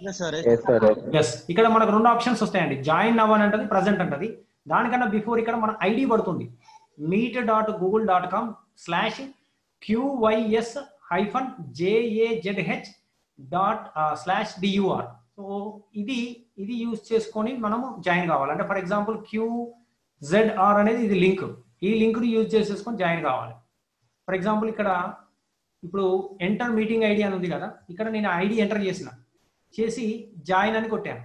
Yes, sir. Yes. Yes, sir. Yes. Yes ఇక్కడ మనకు రెండు ఆప్షన్స్ వస్తాయండి జాయిన్ అవ్వని అంటది ప్రజెంట్ అంటది దానికన్నా బిఫోర్ ఇక్కడ మన ఐడి పడుతుంది meet dot Google dot com slash QYS hyphen JAZH dot slash DUR so ఇది ఇది యూజ్ చేసుకొని మనము జాయిన్ కావాలి. అంటే ఫర్ ఎగ్జాంపుల్ క్యూ జెడ్ఆర్ అనేది ఇది లింక్ ఈ లింక్ను యూజ్ చేసేసుకొని జాయిన్ కావాలి. ఫర్ ఎగ్జాంపుల్ ఇక్కడ ఇప్పుడు ఎంటర్ మీటింగ్ ఐడి అని ఉంది కదా. ఇక్కడ నేను ఐడి ఎంటర్ చేసిన. చేసి జాయిన్ అని కొట్టాను.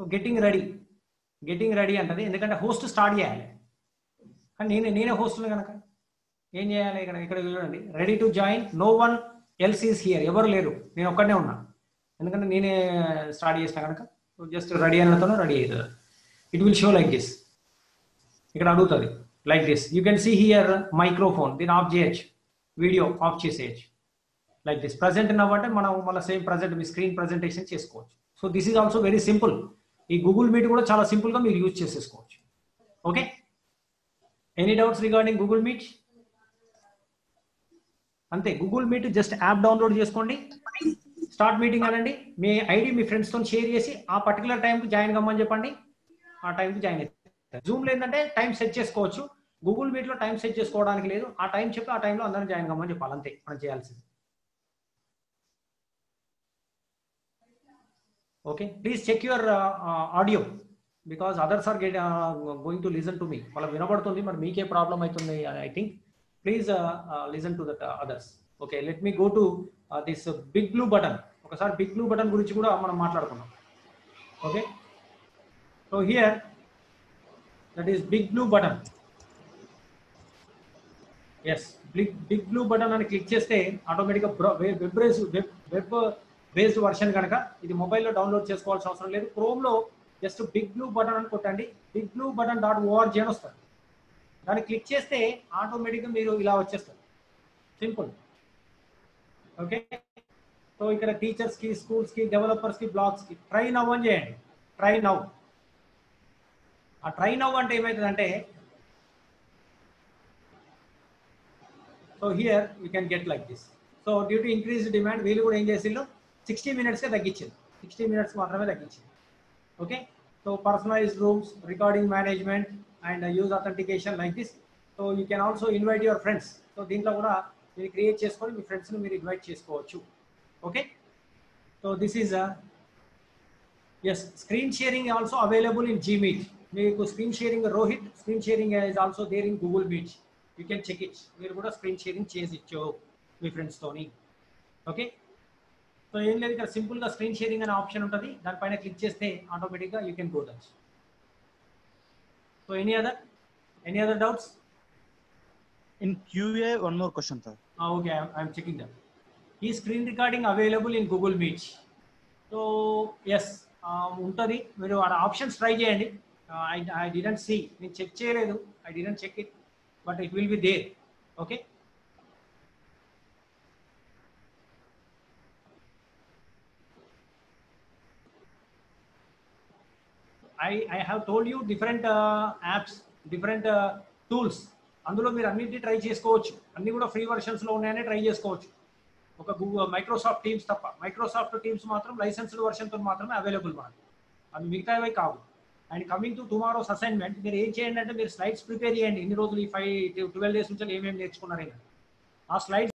గెట్టింగ్ రెడీ గెట్టింగ్ రెడీ అంటది. ఎందుకంటే హోస్ట్ స్టార్ట్ చేయాలి. కానీ నేనే నేనే హోస్ట్ కనుక ఏం చేయాలి? ఇక్కడ ఇక్కడ చూడండి. Ready to join no one else is here ఎవరు లేరు. నేను ఒక్కడనే ఉన్నా. ఎందుకంటే నేనే స్టార్ట్ చేసిన కనుక జస్ట్ రెడీ అయినతోనే రెడీ అవుతుంది it will show like this ఇక్కడ అడుగుతుంది. Like this you can see here microphone దీన్ని ఆఫ్ చేయొచ్చు వీడియో ఆఫ్ చేసేయచ్చు. లైక్ దిస్ ప్రజెంట్ నవ్వంటే మనం మళ్ళీ సేమ్ ప్రజెంట్ మీ స్క్రీన్ ప్రజెంటేషన్ చేసుకోవచ్చు. So this is also very simple ఈ గూగుల్ మీట్ కూడా చాలా సింపుల్గా మీరు యూజ్ చేసేసుకోవచ్చు. Okay any doubts regarding Google Meet అంతే Google Meet just app download చేసుకోండి. స్టార్ట్ మీటింగ్ అనండి. మీ ఐడి మీ ఫ్రెండ్స్తో షేర్ చేసి ఆ పర్టికులర్ టైంకి జాయిన్ కమ్మని చెప్పండి. ఆ టైంకి జాయిన్ అవుతారు జూమ్లో ఏంటంటే టైం సెట్ చేసుకోవచ్చు. గూగుల్ మీట్లో టైం సెట్ చేసుకోవడానికి లేదు. ఆ టైం చెప్పి ఆ టైంలో అందరం జాయిన్ కమ్మని చెప్పాలి. అంతే మనం చేయాల్సింది. Okay please check your audio because others are others going to uh, to మీ వాళ్ళకి వినబడుతుంది మరి మీకే ప్రాబ్లం అవుతుంది I think please listen to that others okay let me go to this big blue button ఒకసారి బిగ్ బ్లూ బటన్ గురించి కూడా మనం మాట్లాడుకున్నాం okay so here that is big blue button yes big big blue button అని click చేస్తే ఆటోమేటిక్గా web brace web web based version కనుక ఇది మొబైల్లో డౌన్లోడ్ చేసుకోవాల్సిన అవసరం లేదు. క్రోమ్లో జస్ట్ బిగ్ బ్లూ బటన్ అని కొట్టండి. Big blue button dot ORG అని వస్తుంది. దాన్ని క్లిక్ చేస్తే ఆటోమేటిక్గా మీరు ఇలా వచ్చేస్తారు. సింపుల్. ఓకే? సో ఇక్కడ టీచర్స్కి స్కూల్స్కి డెవలపర్స్కి బ్లాగ్స్కి ట్రై నవ్ అని చేయండి. ట్రై నవ్ ఆ ట్రై నవ్ అంటే ఏమవుతుందంటే so here you can get like this so due to increase demand వీళ్ళు కూడా ఏం చేసిండ్రు సిక్స్టీ మినిట్స్కే తగ్గించింది సిక్స్టీ మినిట్స్ మాత్రమే తగ్గించింది okay? So personalize rooms recording management and use authentication like this so you can also invite your friends so దీంట్లో కూడా మీరు క్రియేట్ చేసుకొని మీ ఫ్రెండ్స్ని మీరు ఇన్వైట్ చేసుకోవచ్చు okay so this is as screen sharing also available in G Meet మీకు screen sharing Rohit screen sharing is also there in Google Meet you can check it మీరు కూడా స్క్రీన్ షేరింగ్ చేసి ఇచ్చు మీ ఫ్రెండ్స్తోని ఓకే సో ఏం లేదు ఇక్కడ సింపుల్గా స్క్రీన్ షేరింగ్ అనే ఆప్షన్ ఉంటుంది దానిపైన క్లిక్ చేస్తే ఆటోమేటిక్గా you can go that So any other any other doubts In QA, one more question, sir. Okay I'm checking that ఈ screen recording available in Google Meet so yes ఉంటుంది మీరు ఆ options try చేయండి I I didn't see నేను check చేయలేదు I didn't check it but it will be there okay I I have told you different apps different tools అందులో మీరు అన్నింటినీ try చేసుకోవచ్చు అన్ని కూడా ఫ్రీ వర్షన్స్లో ఉన్నాయని ట్రై చేసుకోవచ్చు ఒక గూగుల్ మైక్రోసాఫ్ట్ టీమ్స్ తప్ప మైక్రోసాఫ్ట్ టీమ్స్ మాత్రం లైసెన్స్డ్ వర్షన్తో మాత్రమే అవైలబుల్ మనకి అవి మిగతావి కావు and coming to tomorrow's assignment మీరు ఏం చేయండి అంటే మీరు స్లైడ్స్ ప్రిపేర్ చేయండి ఇన్ని రోజులు ఈ ఫైవ్ ట్వెల్వ్ డేస్ నుంచి ఏమేమి నేర్చుకున్నారని ఆ స్లైడ్స్